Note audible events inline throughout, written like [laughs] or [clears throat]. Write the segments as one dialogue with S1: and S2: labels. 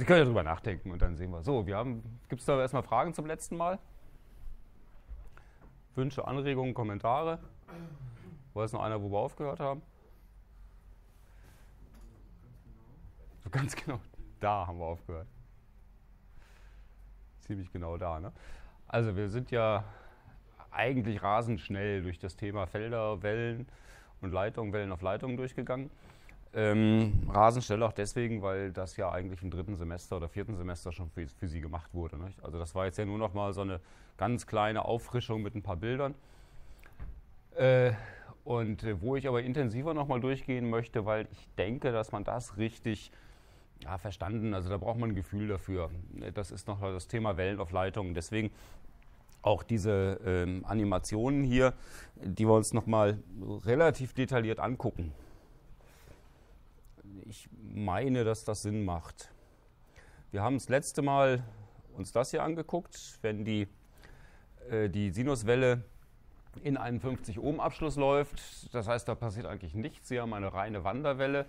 S1: Sie können ja drüber nachdenken und dann sehen wir. So, wir haben, gibt es da erstmal Fragen zum letzten Mal? Wünsche, Anregungen, Kommentare? Weiß noch einer, wo wir aufgehört haben? So ganz genau, da haben wir aufgehört. Ziemlich genau da. Ne? Also wir sind ja eigentlich rasend schnell durch das Thema Felder, Wellen und Leitung, Wellen auf Leitung durchgegangen. Ähm, rasend schnell auch deswegen, weil das ja eigentlich im dritten Semester oder vierten Semester schon für, für Sie gemacht wurde. Nicht? Also das war jetzt ja nur noch mal so eine ganz kleine Auffrischung mit ein paar Bildern. Äh, und äh, wo ich aber intensiver noch mal durchgehen möchte, weil ich denke, dass man das richtig ja, verstanden, also da braucht man ein Gefühl dafür. Das ist noch das Thema Wellen auf Leitungen. Deswegen auch diese ähm, Animationen hier, die wir uns noch mal relativ detailliert angucken ich meine, dass das Sinn macht. Wir haben das letzte Mal uns das hier angeguckt, wenn die, äh, die Sinuswelle in einen 50 Ohm Abschluss läuft. Das heißt, da passiert eigentlich nichts. Sie haben eine reine Wanderwelle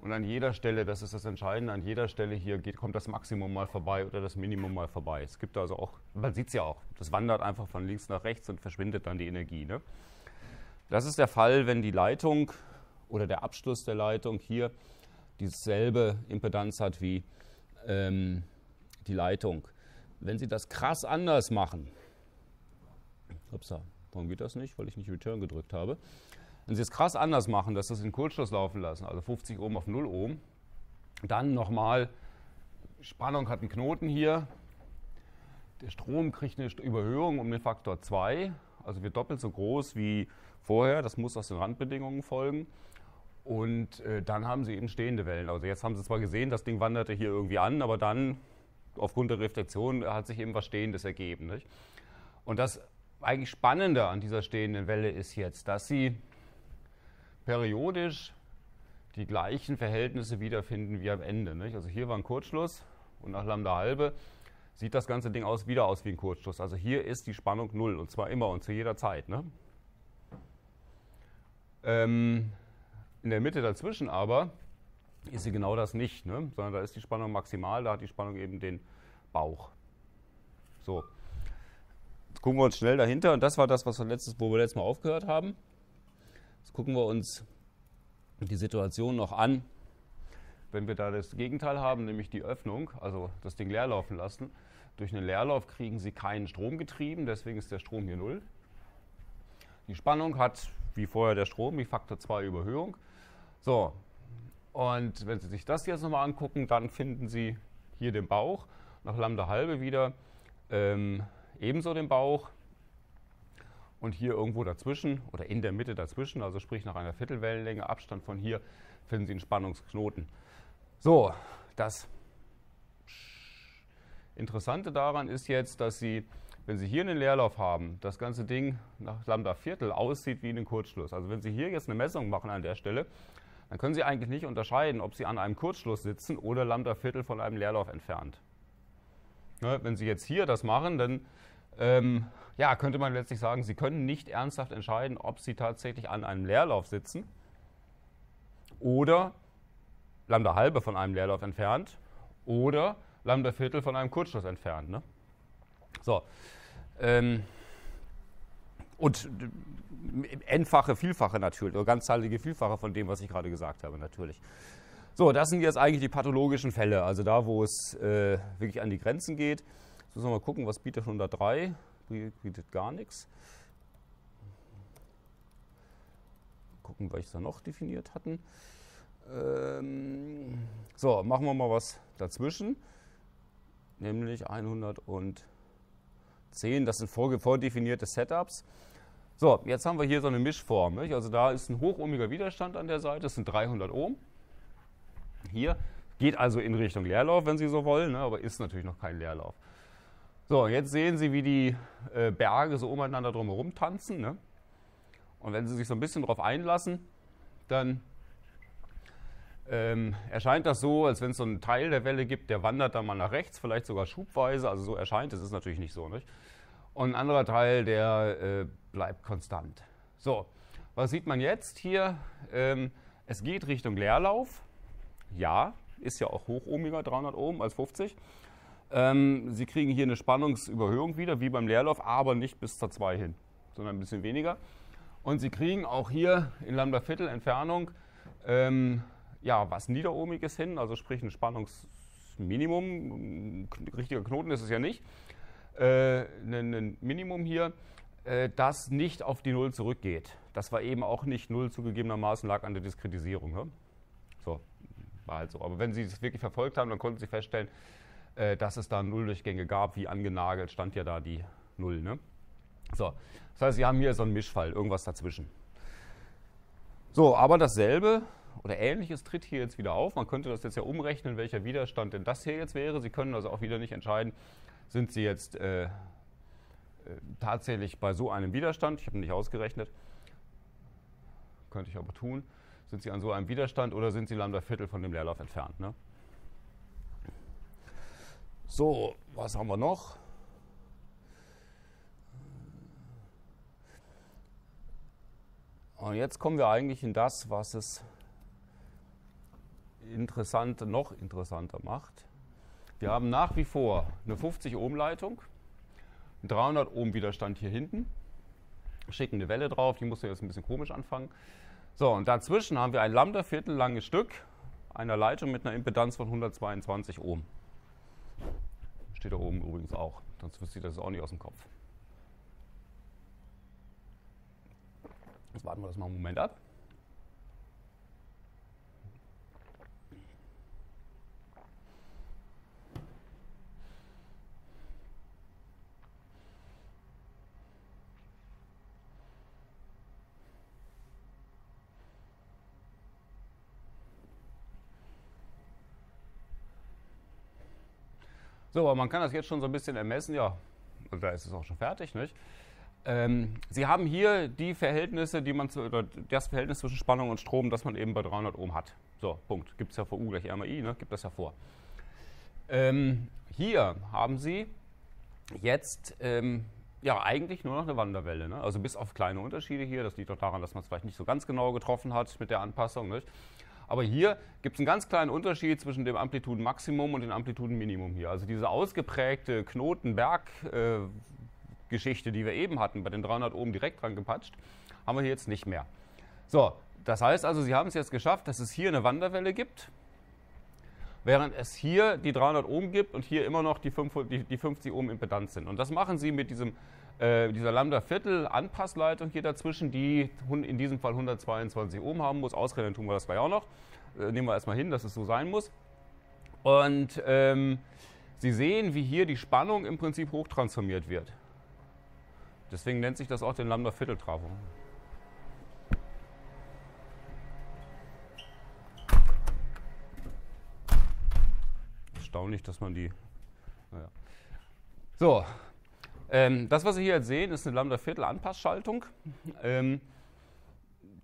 S1: und an jeder Stelle, das ist das Entscheidende, an jeder Stelle hier geht, kommt das Maximum mal vorbei oder das Minimum mal vorbei. Es gibt also auch, man sieht es ja auch, das wandert einfach von links nach rechts und verschwindet dann die Energie. Ne? Das ist der Fall, wenn die Leitung oder der Abschluss der Leitung hier dieselbe Impedanz hat wie ähm, die Leitung. Wenn Sie das krass anders machen, upsa, warum geht das nicht? Weil ich nicht Return gedrückt habe. Wenn Sie es krass anders machen, dass Sie es in Kurzschluss laufen lassen, also 50 Ohm auf 0 Ohm, dann nochmal, Spannung hat einen Knoten hier, der Strom kriegt eine Überhöhung um den Faktor 2, also wird doppelt so groß wie vorher, das muss aus den Randbedingungen folgen. Und äh, dann haben sie eben stehende Wellen. Also jetzt haben sie zwar gesehen, das Ding wanderte hier irgendwie an, aber dann aufgrund der Reflexion hat sich eben was Stehendes ergeben. Nicht? Und das eigentlich Spannende an dieser stehenden Welle ist jetzt, dass sie periodisch die gleichen Verhältnisse wiederfinden wie am Ende. Nicht? Also hier war ein Kurzschluss und nach Lambda halbe sieht das ganze Ding aus, wieder aus wie ein Kurzschluss. Also hier ist die Spannung null und zwar immer und zu jeder Zeit. Ne? Ähm, in der Mitte dazwischen aber ist sie genau das nicht, ne? sondern da ist die Spannung maximal, da hat die Spannung eben den Bauch. So, jetzt gucken wir uns schnell dahinter und das war das, was wir letztes, wo wir letztes Mal aufgehört haben. Jetzt gucken wir uns die Situation noch an, wenn wir da das Gegenteil haben, nämlich die Öffnung, also das Ding leer laufen lassen. Durch einen Leerlauf kriegen Sie keinen Strom getrieben, deswegen ist der Strom hier null. Die Spannung hat, wie vorher der Strom, die Faktor 2 Überhöhung. So, und wenn Sie sich das jetzt nochmal angucken, dann finden Sie hier den Bauch, nach Lambda halbe wieder ähm, ebenso den Bauch und hier irgendwo dazwischen oder in der Mitte dazwischen, also sprich nach einer Viertelwellenlänge Abstand von hier, finden Sie einen Spannungsknoten. So, das Interessante daran ist jetzt, dass Sie, wenn Sie hier einen Leerlauf haben, das ganze Ding nach Lambda Viertel aussieht wie ein Kurzschluss. Also wenn Sie hier jetzt eine Messung machen an der Stelle, dann können Sie eigentlich nicht unterscheiden, ob Sie an einem Kurzschluss sitzen oder Lambda Viertel von einem Leerlauf entfernt. Ne, wenn Sie jetzt hier das machen, dann ähm, ja, könnte man letztlich sagen, Sie können nicht ernsthaft entscheiden, ob Sie tatsächlich an einem Leerlauf sitzen oder Lambda halbe von einem Leerlauf entfernt oder Lambda Viertel von einem Kurzschluss entfernt. Ne? So. Ähm, und n-fache, vielfache natürlich, oder ganzzahlige Vielfache von dem, was ich gerade gesagt habe, natürlich. So, das sind jetzt eigentlich die pathologischen Fälle, also da, wo es äh, wirklich an die Grenzen geht. Jetzt müssen wir mal gucken, was bietet 103? Bietet gar nichts. Gucken, welches wir noch definiert hatten. Ähm, so, machen wir mal was dazwischen, nämlich 110. Das sind vordefinierte Setups. So, jetzt haben wir hier so eine Mischform. Nicht? Also da ist ein hochohmiger Widerstand an der Seite, das sind 300 Ohm. Hier geht also in Richtung Leerlauf, wenn Sie so wollen, ne? aber ist natürlich noch kein Leerlauf. So, jetzt sehen Sie, wie die äh, Berge so umeinander drumherum tanzen. Ne? Und wenn Sie sich so ein bisschen darauf einlassen, dann ähm, erscheint das so, als wenn es so einen Teil der Welle gibt, der wandert dann mal nach rechts, vielleicht sogar schubweise. Also so erscheint es, ist natürlich nicht so. Nicht? Und ein anderer Teil, der äh, bleibt konstant. So, was sieht man jetzt hier? Ähm, es geht Richtung Leerlauf. Ja, ist ja auch hochohmiger, 300 Ohm als 50. Ähm, Sie kriegen hier eine Spannungsüberhöhung wieder, wie beim Leerlauf, aber nicht bis zur 2 hin, sondern ein bisschen weniger. Und Sie kriegen auch hier in Lambda Viertel Entfernung ähm, ja, was Niederohmiges hin, also sprich ein Spannungsminimum. Ein richtiger Knoten ist es ja nicht. Äh, ein, ein Minimum hier, äh, das nicht auf die Null zurückgeht. Das war eben auch nicht Null zugegebenermaßen, lag an der Diskretisierung. Ne? So, war halt so. Aber wenn Sie es wirklich verfolgt haben, dann konnten Sie feststellen, äh, dass es da Nulldurchgänge gab, wie angenagelt stand ja da die Null. Ne? So, das heißt, Sie haben hier so einen Mischfall, irgendwas dazwischen. So, aber dasselbe oder ähnliches tritt hier jetzt wieder auf. Man könnte das jetzt ja umrechnen, welcher Widerstand denn das hier jetzt wäre. Sie können also auch wieder nicht entscheiden, sind Sie jetzt äh, äh, tatsächlich bei so einem Widerstand, ich habe nicht ausgerechnet, könnte ich aber tun, sind Sie an so einem Widerstand oder sind Sie Lambda Viertel von dem Leerlauf entfernt. Ne? So, was haben wir noch? Und jetzt kommen wir eigentlich in das, was es interessant, noch interessanter macht. Wir haben nach wie vor eine 50 Ohm Leitung, 300 Ohm Widerstand hier hinten, schicken eine Welle drauf, die muss jetzt ein bisschen komisch anfangen. So, und dazwischen haben wir ein Lambda-Viertel langes Stück einer Leitung mit einer Impedanz von 122 Ohm. Steht da oben übrigens auch, sonst wüsste ich das auch nicht aus dem Kopf. Jetzt warten wir das mal einen Moment ab. So, aber man kann das jetzt schon so ein bisschen ermessen, ja, da ist es auch schon fertig, nicht? Ähm, Sie haben hier die Verhältnisse, die man zu, oder das Verhältnis zwischen Spannung und Strom, das man eben bei 300 Ohm hat. So, Punkt. Gibt es ja vor U gleich R mal I, ne? gibt das ja vor. Ähm, hier haben Sie jetzt ähm, ja eigentlich nur noch eine Wanderwelle. Ne? Also bis auf kleine Unterschiede hier. Das liegt doch daran, dass man es vielleicht nicht so ganz genau getroffen hat mit der Anpassung. Nicht? Aber hier gibt es einen ganz kleinen Unterschied zwischen dem Amplitudenmaximum und dem Amplitudenminimum hier. Also diese ausgeprägte Knotenberg- äh, Geschichte, die wir eben hatten, bei den 300 Ohm direkt dran gepatscht, haben wir hier jetzt nicht mehr. So, das heißt also, Sie haben es jetzt geschafft, dass es hier eine Wanderwelle gibt, während es hier die 300 Ohm gibt und hier immer noch die, 5, die, die 50 Ohm Impedanz sind. Und das machen Sie mit diesem, äh, dieser Lambda-Viertel-Anpassleitung hier dazwischen, die in diesem Fall 122 Ohm haben muss. Ausrechnen tun wir das gleich auch noch. Äh, nehmen wir erstmal hin, dass es so sein muss. Und ähm, Sie sehen, wie hier die Spannung im Prinzip hochtransformiert wird. Deswegen nennt sich das auch den Lambda-Vierteltrafo. Erstaunlich, dass man die. Naja. So, ähm, das, was Sie hier jetzt sehen, ist eine Lambda-Viertel-Anpassschaltung. Ähm,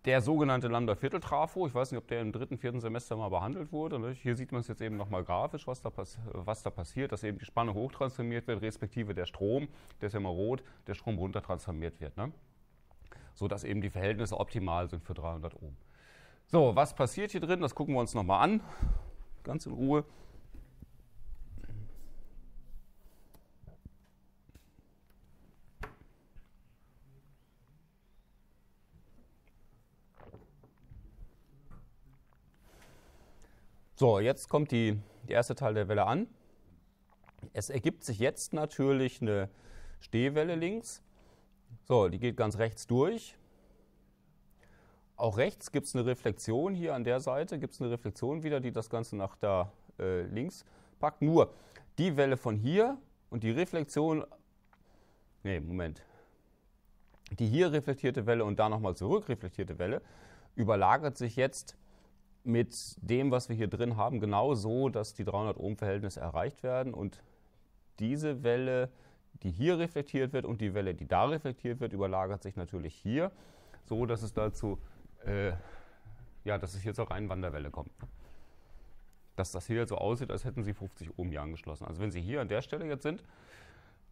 S1: der sogenannte Lambda-Viertel-Trafo, ich weiß nicht, ob der im dritten, vierten Semester mal behandelt wurde. Ne? Hier sieht man es jetzt eben nochmal grafisch, was da, was da passiert, dass eben die Spannung hochtransformiert wird, respektive der Strom, der ist ja immer rot, der Strom runtertransformiert wird. Ne? So dass eben die Verhältnisse optimal sind für 300 Ohm. So, was passiert hier drin? Das gucken wir uns nochmal an, ganz in Ruhe. So, jetzt kommt die, der erste Teil der Welle an. Es ergibt sich jetzt natürlich eine Stehwelle links. So, die geht ganz rechts durch. Auch rechts gibt es eine Reflexion hier an der Seite, gibt es eine Reflexion wieder, die das Ganze nach da äh, links packt. Nur die Welle von hier und die Reflexion, nee, Moment, die hier reflektierte Welle und da nochmal zurück reflektierte Welle überlagert sich jetzt mit dem, was wir hier drin haben, genau so, dass die 300 Ohm Verhältnisse erreicht werden und diese Welle, die hier reflektiert wird und die Welle, die da reflektiert wird, überlagert sich natürlich hier, so dass es dazu, äh, ja, dass es hier zur reinen Wanderwelle kommt. Dass das hier so aussieht, als hätten Sie 50 Ohm hier angeschlossen. Also wenn Sie hier an der Stelle jetzt sind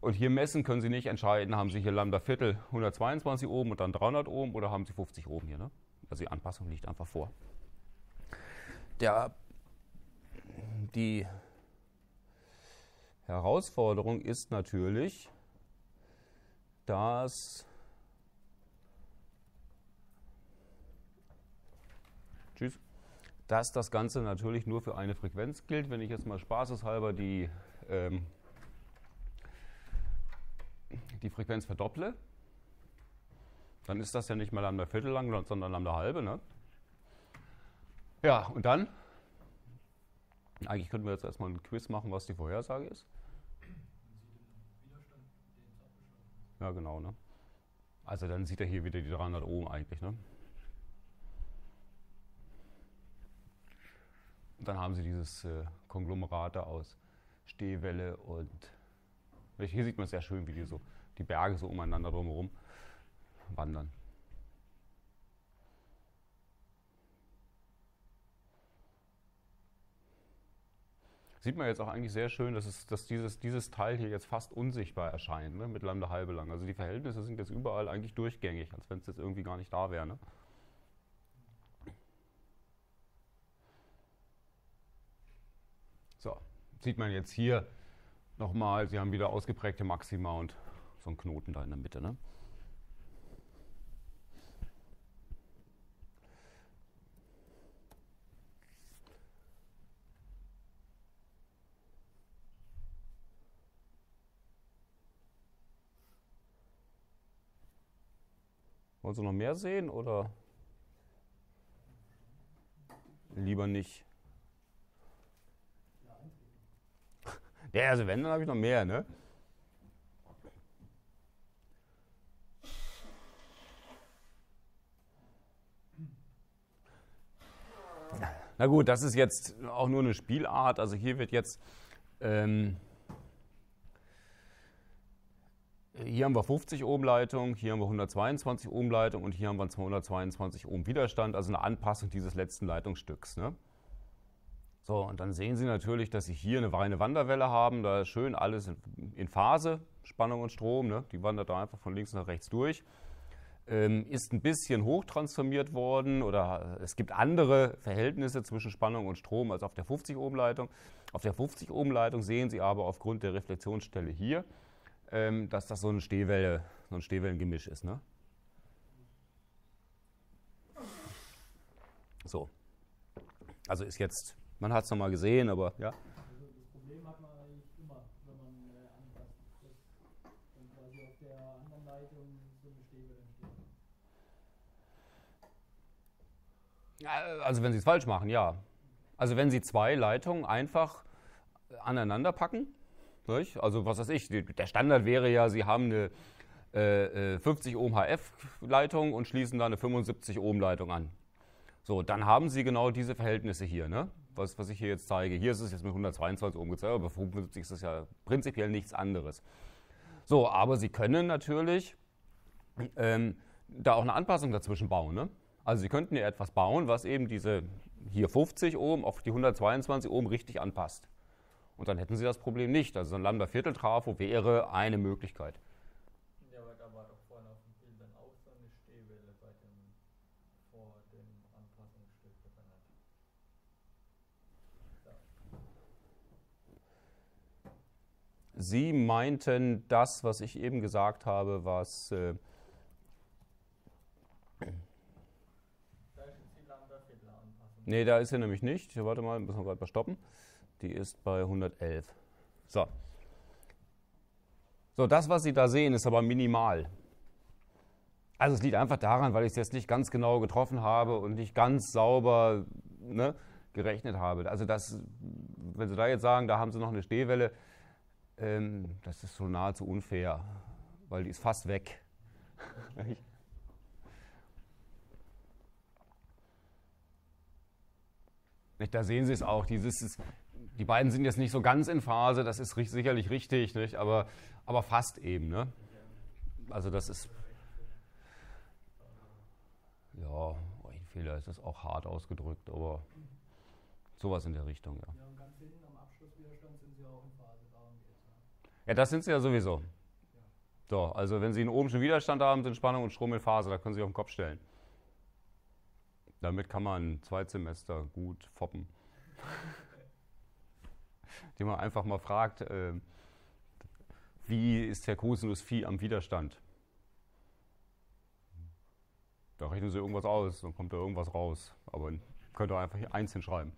S1: und hier messen, können Sie nicht entscheiden, haben Sie hier Lambda Viertel 122 Ohm und dann 300 Ohm oder haben Sie 50 Ohm hier. Ne? Also die Anpassung liegt einfach vor der die Herausforderung ist natürlich, dass Tschüss, dass das Ganze natürlich nur für eine Frequenz gilt. Wenn ich jetzt mal spaßeshalber die, ähm, die Frequenz verdopple, dann ist das ja nicht mehr Lambda Viertel lang, sondern Lambda halbe. Ne? Ja, und dann, eigentlich könnten wir jetzt erstmal ein Quiz machen, was die Vorhersage ist. Ja, genau. Ne? Also dann sieht er hier wieder die 300 Ohm eigentlich. Ne? Dann haben Sie dieses äh, Konglomerat aus Stehwelle und hier sieht man sehr schön, wie die so die Berge so umeinander drumherum wandern. Sieht man jetzt auch eigentlich sehr schön, dass, es, dass dieses, dieses Teil hier jetzt fast unsichtbar erscheint, ne, mit Lambda halbe lang. Also die Verhältnisse sind jetzt überall eigentlich durchgängig, als wenn es jetzt irgendwie gar nicht da wäre. Ne? So, sieht man jetzt hier nochmal, Sie haben wieder ausgeprägte Maxima und so einen Knoten da in der Mitte. Ne? Wollen Sie noch mehr sehen oder lieber nicht? [laughs] Ja, also wenn, dann habe ich noch mehr, ne? Na gut, das ist jetzt auch nur eine Spielart. Also hier wird jetzt ähm, hier haben wir 50 Ohm Leitung, hier haben wir 122 Ohm Leitung und hier haben wir 222 Ohm Widerstand, also eine Anpassung dieses letzten Leitungsstücks. Ne? So, und dann sehen Sie natürlich, dass Sie hier eine reine Wanderwelle haben. Da ist schön alles in Phase, Spannung und Strom. Ne? Die wandert da einfach von links nach rechts durch. Ähm, ist ein bisschen hochtransformiert worden oder es gibt andere Verhältnisse zwischen Spannung und Strom als auf der 50 Ohm Leitung. Auf der 50 Ohm Leitung sehen Sie aber aufgrund der Reflexionsstelle hier, ähm, dass das so eine Stehwelle, so ein Stehwellengemisch ist. Ne? So. Also ist jetzt man hat es nochmal gesehen, aber ja.
S2: Also wenn äh, entsteht.
S1: Also wenn Sie es falsch machen, ja. Also wenn Sie zwei Leitungen einfach aneinander packen, nicht? also was weiß ich, der Standard wäre ja, Sie haben eine äh, 50 äh, Ohm HF-Leitung und schließen da eine 75 Ohm Leitung an. So, dann haben Sie genau diese Verhältnisse hier. Ne? was, was ich hier jetzt zeige. Hier ist es jetzt mit 122 Ohm gezeigt, aber bei 75 ist das ja prinzipiell nichts anderes. So, aber Sie können natürlich ähm, da auch eine Anpassung dazwischen bauen. Ne? Also Sie könnten ja etwas bauen, was eben diese hier 50 Ohm auf die 122 Ohm richtig anpasst. Und dann hätten Sie das Problem nicht. Also ein Lambda-Viertel-Trafo wäre eine Möglichkeit. Sie meinten das, was ich eben gesagt habe, was. Äh, Nee, da ist sie nämlich nicht. Warte mal, müssen wir gerade mal stoppen. Die ist bei 111. So. So, das, was Sie da sehen, ist aber minimal. Also es liegt einfach daran, weil ich es jetzt nicht ganz genau getroffen habe und nicht ganz sauber ne, gerechnet habe. Also das, wenn Sie da jetzt sagen, da haben Sie noch eine Stehwelle, ähm, das ist so nahezu unfair, weil die ist fast weg. [laughs] da sehen Sie es auch. Dieses die beiden sind jetzt nicht so ganz in Phase, das ist sicherlich richtig, nicht? Aber, aber fast eben. Ne? Also das ist. Ja, ein Fehler ist das auch hart ausgedrückt, aber sowas in der Richtung, ja.
S2: ja und ganz hinten am Abschlusswiderstand sind Sie auch in Phase.
S1: Ja, das sind sie ja sowieso. So, also wenn Sie einen ohmschen Widerstand haben, sind Spannung und Strom in Phase, da können Sie sich auf den Kopf stellen. Damit kann man zwei Semester gut foppen. [laughs] indem man einfach mal fragt, äh, wie ist der Cosinus Phi am Widerstand? Da rechnen Sie irgendwas aus, dann kommt da irgendwas raus. Aber könnt ihr einfach hier eins hinschreiben.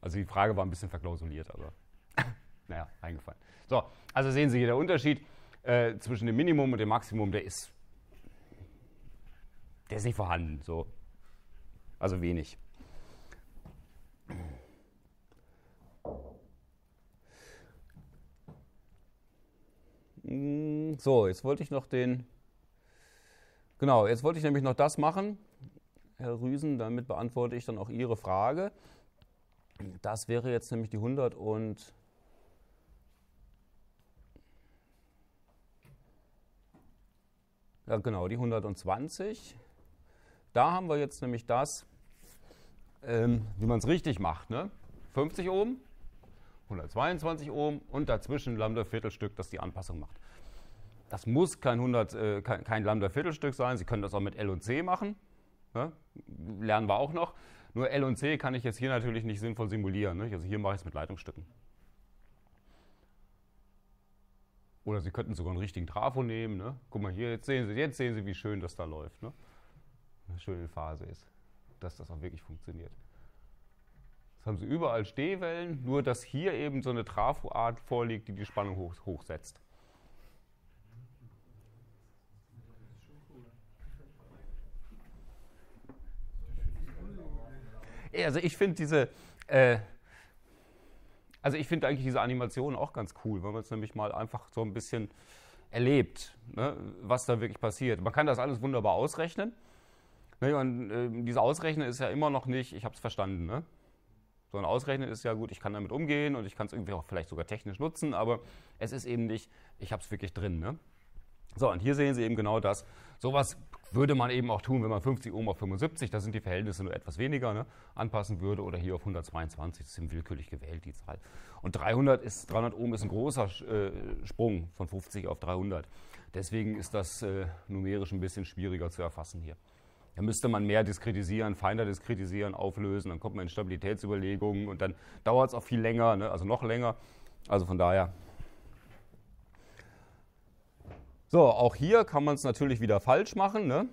S1: Also die Frage war ein bisschen verklausuliert, aber [laughs] naja, eingefallen. So, also sehen Sie hier der Unterschied äh, zwischen dem Minimum und dem Maximum, der ist, der ist nicht vorhanden. So. Also wenig. So, jetzt wollte ich noch den. Genau, jetzt wollte ich nämlich noch das machen, Herr Rüsen, damit beantworte ich dann auch Ihre Frage. Das wäre jetzt nämlich die 100 und ja genau, die 120. Da haben wir jetzt nämlich das, ähm, wie man es richtig macht. Ne? 50 Ohm, 122 Ohm und dazwischen Lambda Viertelstück, das die Anpassung macht. Das muss kein, 100, äh, kein, kein Lambda Viertelstück sein. Sie können das auch mit L und C machen. Ne? Lernen wir auch noch. Nur L und C kann ich jetzt hier natürlich nicht sinnvoll simulieren. Ne? Also hier mache ich es mit Leitungsstücken. Oder Sie könnten sogar einen richtigen Trafo nehmen. Ne? Guck mal hier, jetzt sehen, Sie, jetzt sehen Sie, wie schön das da läuft. Ne? Eine schöne Phase ist, dass das auch wirklich funktioniert. Haben Sie überall Stehwellen, nur dass hier eben so eine Trafo-Art vorliegt, die die Spannung hoch, hochsetzt. Also ich finde diese, äh, also ich finde eigentlich diese Animation auch ganz cool, wenn man es nämlich mal einfach so ein bisschen erlebt, ne, was da wirklich passiert. Man kann das alles wunderbar ausrechnen. Ne, und äh, dieses Ausrechnen ist ja immer noch nicht, ich habe es verstanden. Ne? So ein Ausrechnen ist ja gut, ich kann damit umgehen und ich kann es irgendwie auch vielleicht sogar technisch nutzen, aber es ist eben nicht, ich habe es wirklich drin. Ne? So, und hier sehen Sie eben genau das. Sowas würde man eben auch tun, wenn man 50 Ohm auf 75, da sind die Verhältnisse nur etwas weniger, ne, anpassen würde oder hier auf 122, das sind willkürlich gewählt, die Zahl. Und 300, ist, 300 Ohm ist ein großer äh, Sprung von 50 auf 300. Deswegen ist das äh, numerisch ein bisschen schwieriger zu erfassen hier. Da müsste man mehr diskretisieren, feiner diskretisieren, auflösen, dann kommt man in Stabilitätsüberlegungen und dann dauert es auch viel länger, ne, also noch länger. Also von daher so, auch hier kann man es natürlich wieder falsch machen. Ne?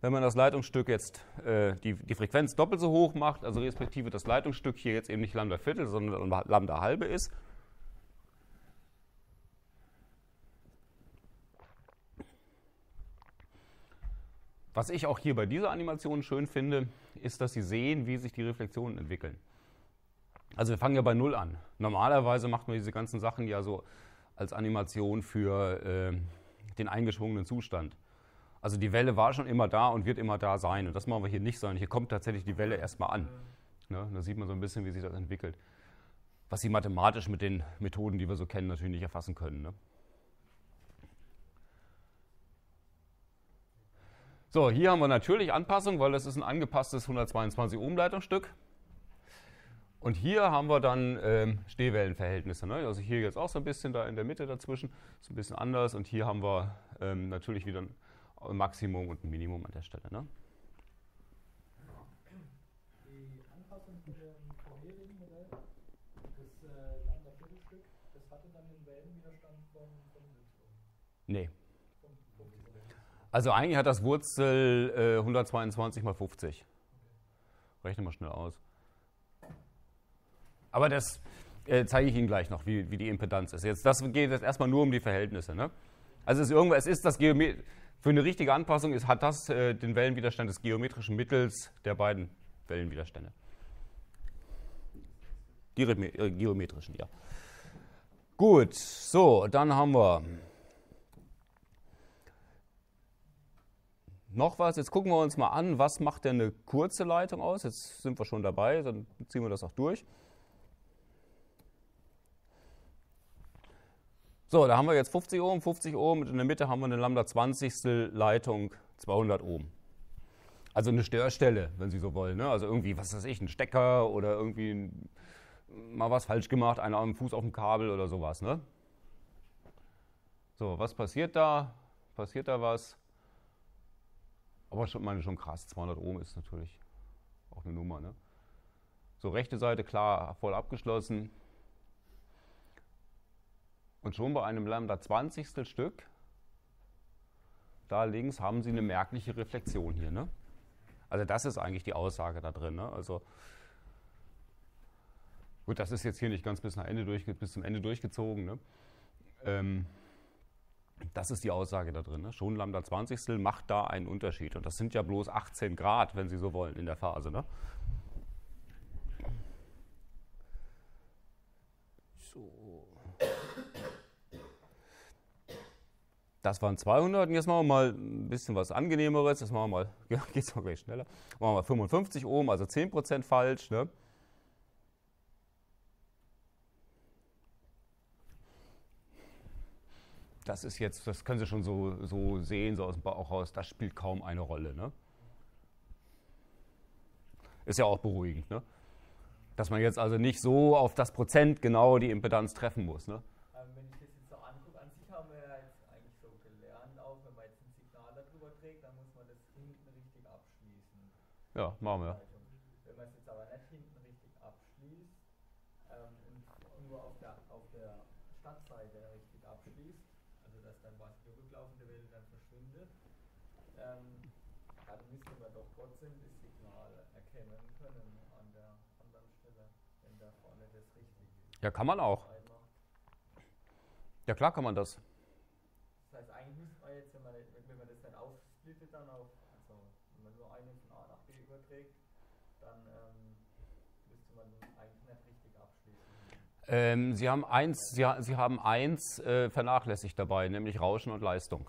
S1: Wenn man das Leitungsstück jetzt äh, die, die Frequenz doppelt so hoch macht, also respektive das Leitungsstück hier jetzt eben nicht Lambda Viertel, sondern Lambda halbe ist, Was ich auch hier bei dieser Animation schön finde, ist, dass Sie sehen, wie sich die Reflexionen entwickeln. Also wir fangen ja bei Null an. Normalerweise macht man diese ganzen Sachen ja so als Animation für äh, den eingeschwungenen Zustand. Also die Welle war schon immer da und wird immer da sein. Und das machen wir hier nicht, sondern hier kommt tatsächlich die Welle erstmal an. Ne? Da sieht man so ein bisschen, wie sich das entwickelt. Was Sie mathematisch mit den Methoden, die wir so kennen, natürlich nicht erfassen können. Ne? So, hier haben wir natürlich Anpassung, weil das ist ein angepasstes 122 Ohm Leitungsstück. Und hier haben wir dann ähm, Stehwellenverhältnisse. Ne? Also hier jetzt auch so ein bisschen da in der Mitte dazwischen, ist ein bisschen anders. Und hier haben wir ähm, natürlich wieder ein Maximum und ein Minimum an der Stelle. Ne?
S2: Die Anpassung zu dem vorherigen Modell, das äh, Lambda-Viertelstück, das hatte dann den Wellenwiderstand von, von Y.
S1: Nee. Also eigentlich hat das Wurzel äh, 122 mal 50. Rechnen wir schnell aus. Aber das äh, zeige ich Ihnen gleich noch, wie, wie, die Impedanz ist. Jetzt, das geht jetzt erstmal nur um die Verhältnisse. Ne? Also es ist, irgendwas, es ist das Geomet für eine richtige Anpassung ist, hat das äh, den Wellenwiderstand des geometrischen Mittels der beiden Wellenwiderstände. Die äh, geometrischen, ja. Gut, so, dann haben wir noch was. Jetzt gucken wir uns mal an, was macht denn eine kurze Leitung aus. Jetzt sind wir schon dabei, dann ziehen wir das auch durch. So, da haben wir jetzt 50 Ohm, 50 Ohm und in der Mitte haben wir eine Lambda 20. Leitung 200 Ohm. Also eine Störstelle, wenn Sie so wollen. Ne? Also irgendwie, was weiß ich, ein Stecker oder irgendwie mal was falsch gemacht, einer am Fuß auf dem Kabel oder sowas. Ne? So, was passiert da? Passiert da was? Aber schon, meine schon krass, 200 Ohm ist natürlich auch eine Nummer. Ne? So, rechte Seite klar, voll abgeschlossen. Und schon bei einem Lambda 20 Stück, da links, haben Sie eine merkliche Reflexion hier. Ne? Also das ist eigentlich die Aussage da drin. Ne? Also gut, das ist jetzt hier nicht ganz bis, Ende durch, bis zum Ende durchgezogen. Ne? Ähm, das ist die Aussage da drin. Ne? Schon Lambda 20 macht da einen Unterschied. Und das sind ja bloß 18 Grad, wenn Sie so wollen, in der Phase. Ne? So. Das waren 200 und jetzt machen wir mal ein bisschen was angenehmeres. Jetzt machen wir mal, [laughs] geht es mal gleich schneller. Machen wir mal 55 Ohm, also 10% falsch. Ne? Das ist jetzt, das können Sie schon so, so sehen, so aus dem Bauch raus, das spielt kaum eine Rolle. Ne? Ist ja auch beruhigend, ne? Dass man jetzt also nicht so auf das Prozent genau die Impedanz treffen muss. Ne? Ja, machen wir.
S2: Wenn man es jetzt aber nicht hinten richtig abschließt ähm, und nur auf der, auf der Stadtseite richtig abschließt, also dass dann quasi die rücklaufende Welle dann verschwindet, ähm, dann müsste man doch trotzdem das Signal erkennen können an der anderen Stelle, wenn da vorne das richtig ist.
S1: Ja, kann man auch. Ja, klar kann man. Das
S2: heißt, eigentlich müsste man jetzt, wenn man, wenn man das dann aufsplittet, dann auf überträgt, dann ähm, müsste man eigentlich nicht richtig abschließen.
S1: Ähm, Sie haben eins, Sie, Sie haben eins äh, vernachlässigt dabei, nämlich Rauschen und Leistung.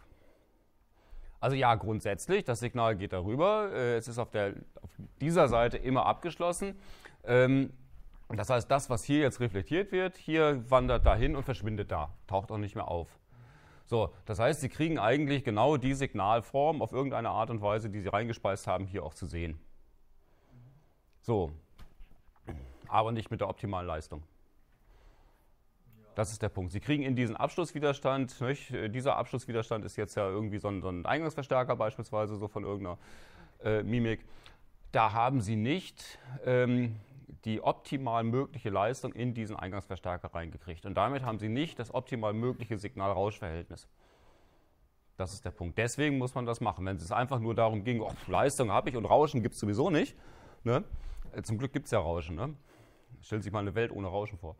S1: Also ja, grundsätzlich, das Signal geht darüber. Äh, es ist auf, der, auf dieser Seite immer abgeschlossen. Ähm, das heißt, das, was hier jetzt reflektiert wird, hier wandert dahin und verschwindet da, taucht auch nicht mehr auf. So, das heißt, Sie kriegen eigentlich genau die Signalform auf irgendeine Art und Weise, die Sie reingespeist haben, hier auch zu sehen. So, aber nicht mit der optimalen Leistung. Das ist der Punkt. Sie kriegen in diesen Abschlusswiderstand, nicht? dieser Abschlusswiderstand ist jetzt ja irgendwie so ein, so ein Eingangsverstärker beispielsweise, so von irgendeiner äh, Mimik. Da haben Sie nicht ähm, die optimal mögliche Leistung in diesen Eingangsverstärker reingekriegt. Und damit haben Sie nicht das optimal mögliche Signal-Rausch-Verhältnis. Das ist der Punkt. Deswegen muss man das machen. Wenn es einfach nur darum ging, oh, Leistung habe ich und Rauschen gibt es sowieso nicht, ne? Äh, zum Glück gibt es ja Rauschen. Ne? Stellen Sie sich mal eine Welt ohne Rauschen vor.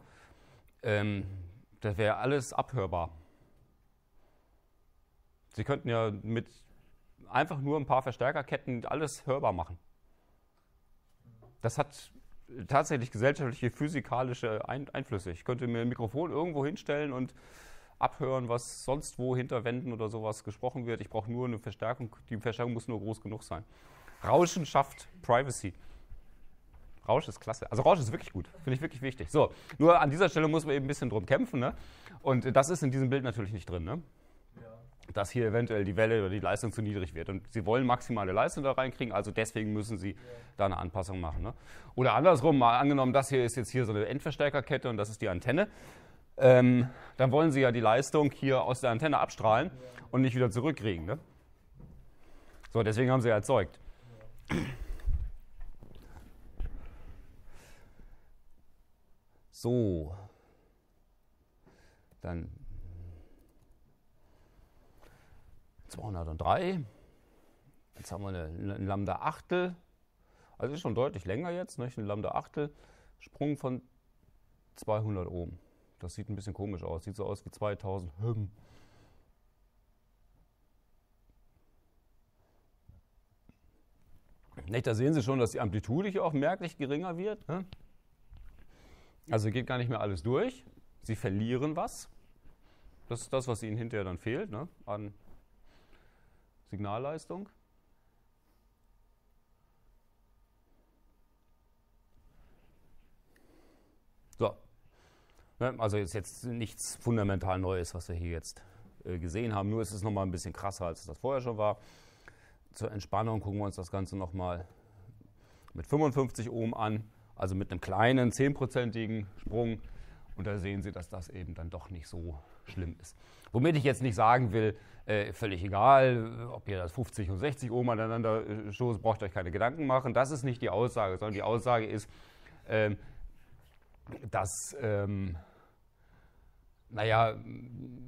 S1: Ähm, das wäre alles abhörbar. Sie könnten ja mit einfach nur ein paar Verstärkerketten alles hörbar machen. Das hat tatsächlich gesellschaftliche, physikalische Einflüsse. Ich könnte mir ein Mikrofon irgendwo hinstellen und abhören, was sonst wo hinter Wänden oder sowas gesprochen wird. Ich brauche nur eine Verstärkung. Die Verstärkung muss nur groß genug sein. Rauschen schafft Privacy. Rausch ist klasse. Also Rausch ist wirklich gut, finde ich wirklich wichtig. So, nur an dieser Stelle muss man eben ein bisschen drum kämpfen. Ne? Und das ist in diesem Bild natürlich nicht drin. Ne? Dass hier eventuell die Welle oder die Leistung zu niedrig wird. Und Sie wollen maximale Leistung da reinkriegen, also deswegen müssen Sie ja. da eine Anpassung machen. Ne? Oder andersrum, mal angenommen, das hier ist jetzt hier so eine Endverstärkerkette und das ist die Antenne. Ähm, dann wollen Sie ja die Leistung hier aus der Antenne abstrahlen ja. und nicht wieder zurückkriegen. Ne? So, deswegen haben Sie erzeugt. Ja. So, dann 203. Jetzt haben wir eine, eine Lambda Achtel. Also ist schon deutlich länger jetzt, nicht? eine Lambda Achtel. Sprung von 200 Ohm. Das sieht ein bisschen komisch aus. Sieht so aus wie 2000. Hm. Nicht, da sehen Sie schon, dass die Amplitude hier auch merklich geringer wird. Ne? Also geht gar nicht mehr alles durch. Sie verlieren was. Das ist das, was ihnen hinterher dann fehlt ne, an Signalleistung. So. Ne, also ist jetzt nichts fundamental Neues, was wir hier jetzt äh, gesehen haben. Nur ist es nochmal ein bisschen krasser, als es das vorher schon war. Zur Entspannung gucken wir uns das Ganze nochmal mit 55 Ohm an also mit einem kleinen, zehnprozentigen Sprung. Und da sehen Sie, dass das eben dann doch nicht so schlimm ist. Womit ich jetzt nicht sagen will, äh, völlig egal, ob ihr das 50 und 60 Ohm aneinander äh, stoßt, braucht euch keine Gedanken machen. Das ist nicht die Aussage, sondern die Aussage ist, ähm, dass, ähm, naja,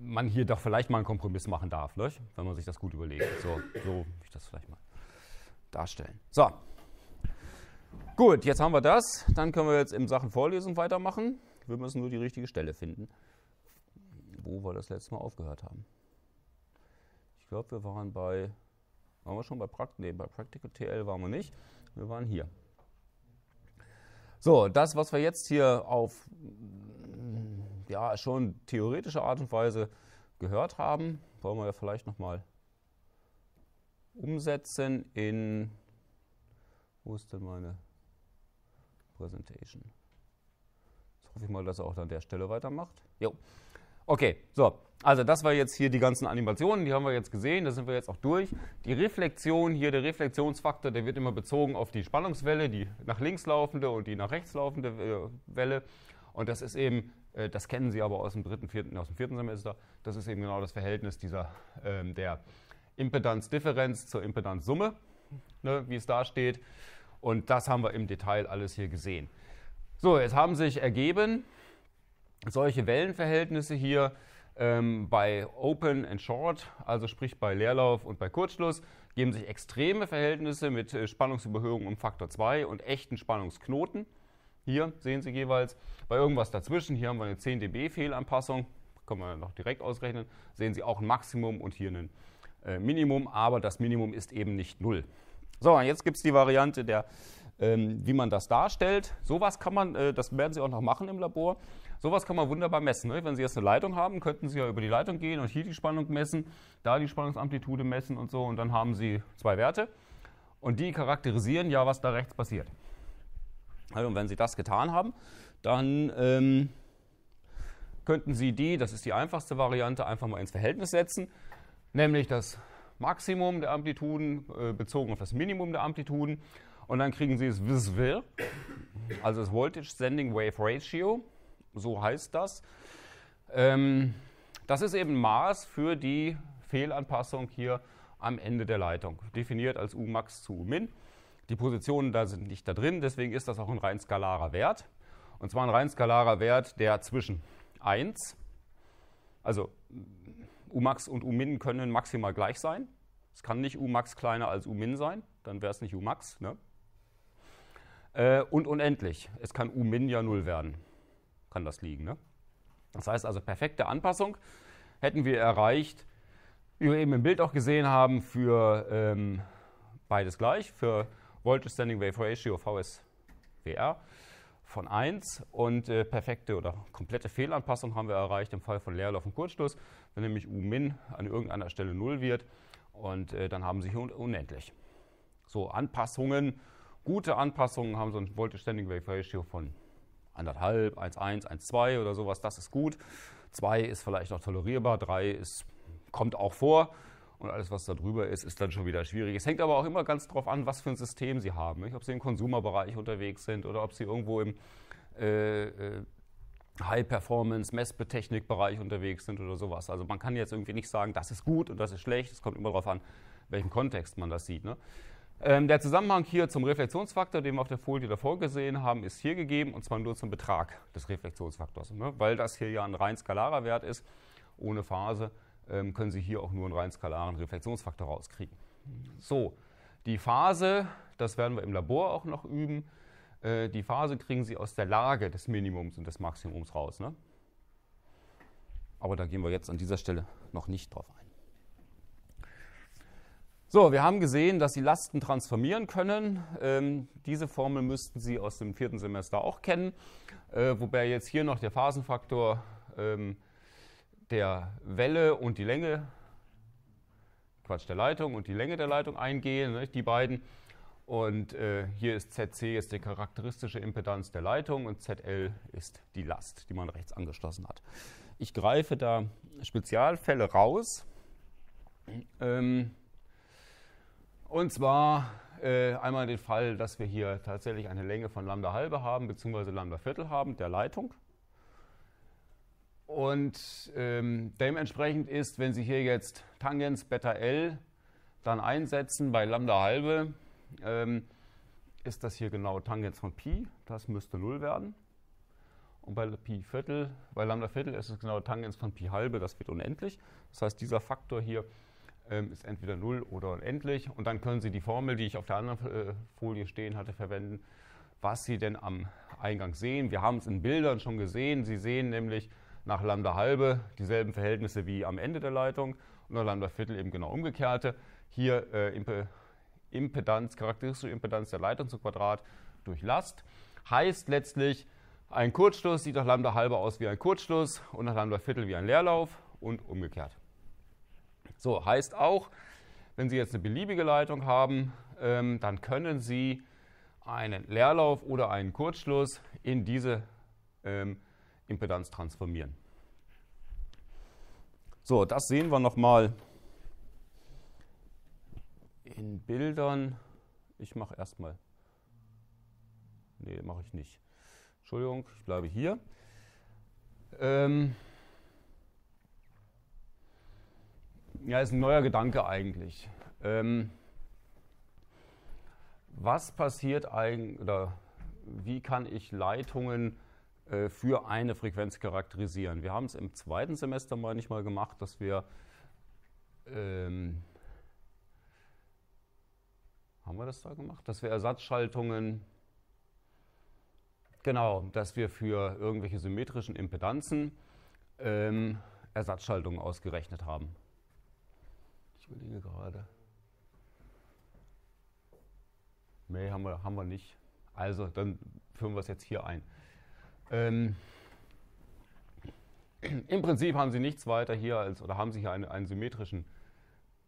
S1: man hier doch vielleicht mal einen Kompromiss machen darf, ne? wenn man sich das gut überlegt. So, so ich das vielleicht mal darstellen. So. Gut, jetzt haben wir das. Dann können wir jetzt in Sachen Vorlesung weitermachen. Wir müssen nur die richtige Stelle finden, wo wir das letzte Mal aufgehört haben. Ich glaube, wir waren bei, waren wir schon bei, Prakt nee, bei Practical TL waren wir nicht. Wir waren hier. So, das, was wir jetzt hier auf ja, schon theoretische Art und Weise gehört haben, wollen wir ja vielleicht nochmal umsetzen in, wo ist denn meine Präsentation? Jetzt hoffe ich mal, dass er auch an der Stelle weitermacht. Jo. Okay, so. Also das war jetzt hier die ganzen Animationen, die haben wir jetzt gesehen, da sind wir jetzt auch durch. Die Reflexion hier, der Reflexionsfaktor, der wird immer bezogen auf die Spannungswelle, die nach links laufende und die nach rechts laufende äh, Welle. Und das ist eben, äh, das kennen Sie aber aus dem dritten, vierten, aus dem vierten Semester, das ist eben genau das Verhältnis dieser, ähm, der Impedanzdifferenz zur Impedanzsumme, ne, wie es da steht. Und das haben wir im Detail alles hier gesehen. So, jetzt haben sich ergeben solche Wellenverhältnisse hier ähm, bei Open and Short, also sprich bei Leerlauf und bei Kurzschluss, geben sich extreme Verhältnisse mit äh, Spannungsüberhöhung um Faktor 2 und echten Spannungsknoten. Hier sehen Sie jeweils bei irgendwas dazwischen, hier haben wir eine 10 dB Fehlanpassung, kann man noch direkt ausrechnen, sehen Sie auch ein Maximum und hier ein äh, Minimum, aber das Minimum ist eben nicht null. So, und jetzt gibt es die Variante der, ähm, wie man das darstellt. Sowas kann man, äh, das werden Sie auch noch machen im Labor. Sowas kann man wunderbar messen. Ne? Wenn Sie jetzt eine Leitung haben, könnten Sie ja über die Leitung gehen und hier die Spannung messen, da die Spannungsamplitude messen und so und dann haben Sie zwei Werte und die charakterisieren ja, was da rechts passiert. Also, und wenn Sie das getan haben, dann ähm, könnten Sie die, das ist die einfachste Variante, einfach mal ins Verhältnis setzen, nämlich das Maximum der Amplituden äh, bezogen auf das Minimum der Amplituden und dann kriegen Sie das VSWR, also das Voltage Sending Wave Ratio, so heißt das. Ähm, das ist eben Maß für die Fehlanpassung hier am Ende der Leitung, definiert als Umax zu Umin. Die Positionen da sind nicht da drin, deswegen ist das auch ein rein skalarer Wert. Und zwar ein rein skalarer Wert, der zwischen 1, also Umax und Umin können maximal gleich sein. Es kann nicht Umax kleiner als Umin sein, dann wäre es nicht Umax. Ne? Äh, und unendlich. Es kann Umin ja 0 werden. Kann das liegen. Ne? Das heißt also, perfekte Anpassung hätten wir erreicht, wie wir eben im Bild auch gesehen haben, für ähm, beides gleich, für Voltage Standing Wave Ratio VSWR von 1 und äh, perfekte oder komplette Fehlanpassung haben wir erreicht im Fall von Leerlauf und Kurzschluss, wenn nämlich U-Min an irgendeiner Stelle 0 wird und äh, dann haben sie hier unendlich. So, Anpassungen, gute Anpassungen haben so ein Voltage Standing Wave Ratio von 1,5, 1,1, 1,2 oder sowas, das ist gut. 2 ist vielleicht noch tolerierbar, 3 ist, kommt auch vor und alles, was da drüber ist, ist dann schon wieder schwierig. Es hängt aber auch immer ganz darauf an, was für ein System Sie haben. Nicht? Ob Sie im Konsumerbereich unterwegs sind oder ob Sie irgendwo im äh, äh, High-Performance-Messbetechnik-Bereich unterwegs sind oder sowas. Also man kann jetzt irgendwie nicht sagen, das ist gut und das ist schlecht. Es kommt immer darauf an, welchen Kontext man das sieht. Ne? Ähm, der Zusammenhang hier zum Reflexionsfaktor, den wir auf der Folie davor gesehen haben, ist hier gegeben und zwar nur zum Betrag des Reflexionsfaktors. Ne? Weil das hier ja ein rein skalarer Wert ist, ohne Phase, ähm, können Sie hier auch nur einen rein skalaren Reflexionsfaktor rauskriegen. So, die Phase, das werden wir im Labor auch noch üben, äh, die Phase kriegen Sie aus der Lage des Minimums und des Maximums raus. Ne? Aber da gehen wir jetzt an dieser Stelle noch nicht drauf ein. So, wir haben gesehen, dass Sie Lasten transformieren können. Ähm, diese Formel müssten Sie aus dem vierten Semester auch kennen, äh, wobei jetzt hier noch der Phasenfaktor ähm, der Welle und die Länge, Quatsch, der Leitung und die Länge der Leitung eingehen, ne, die beiden. Und äh, hier ist ZC jetzt die charakteristische Impedanz der Leitung und ZL ist die Last, die man rechts angeschlossen hat. Ich greife da Spezialfälle raus. Ähm, und zwar äh, einmal den Fall, dass wir hier tatsächlich eine Länge von Lambda halbe haben, beziehungsweise Lambda Viertel haben, der Leitung. Und ähm, dementsprechend ist, wenn Sie hier jetzt Tangens Beta L dann einsetzen bei Lambda halbe, ähm, ist das hier genau Tangens von Pi. Das müsste 0 werden. Und bei Pi Viertel, bei Lambda Viertel ist es genau Tangens von Pi halbe, das wird unendlich. Das heißt, dieser Faktor hier ähm, ist entweder 0 oder unendlich. Und dann können Sie die Formel, die ich auf der anderen äh, Folie stehen hatte, verwenden, was Sie denn am Eingang sehen. Wir haben es in Bildern schon gesehen. Sie sehen nämlich nach Lambda halbe dieselben Verhältnisse wie am Ende der Leitung und nach Lambda Viertel eben genau umgekehrte. Hier äh, Impedanz, charakteristische Impedanz der Leitung zu Quadrat durch Last. Heißt letztlich, ein Kurzschluss sieht nach Lambda halber aus wie ein Kurzschluss und nach Lambda Viertel wie ein Leerlauf und umgekehrt. So, heißt auch, wenn Sie jetzt eine beliebige Leitung haben, ähm, dann können Sie einen Leerlauf oder einen Kurzschluss in diese ähm, Impedanz transformieren. So, das sehen wir nochmal in Bildern. Ich mache erstmal. Nee, mache ich nicht. Entschuldigung, ich bleibe hier. Ähm ja, ist ein neuer Gedanke eigentlich. Ähm was passiert eigentlich oder wie kann ich Leitungen für eine Frequenz charakterisieren? Wir haben es im zweiten Semester mal nicht mal gemacht, dass wir ähm haben wir das da gemacht? Dass wir Ersatzschaltungen Genau, dass wir für irgendwelche symmetrischen Impedanzen ähm, Ersatzschaltungen ausgerechnet haben. Ich überlege gerade. Nee, haben wir, haben wir nicht. Also, dann führen wir es jetzt hier ein. Ähm, Im Prinzip haben Sie nichts weiter hier als, oder haben Sie hier eine, einen symmetrischen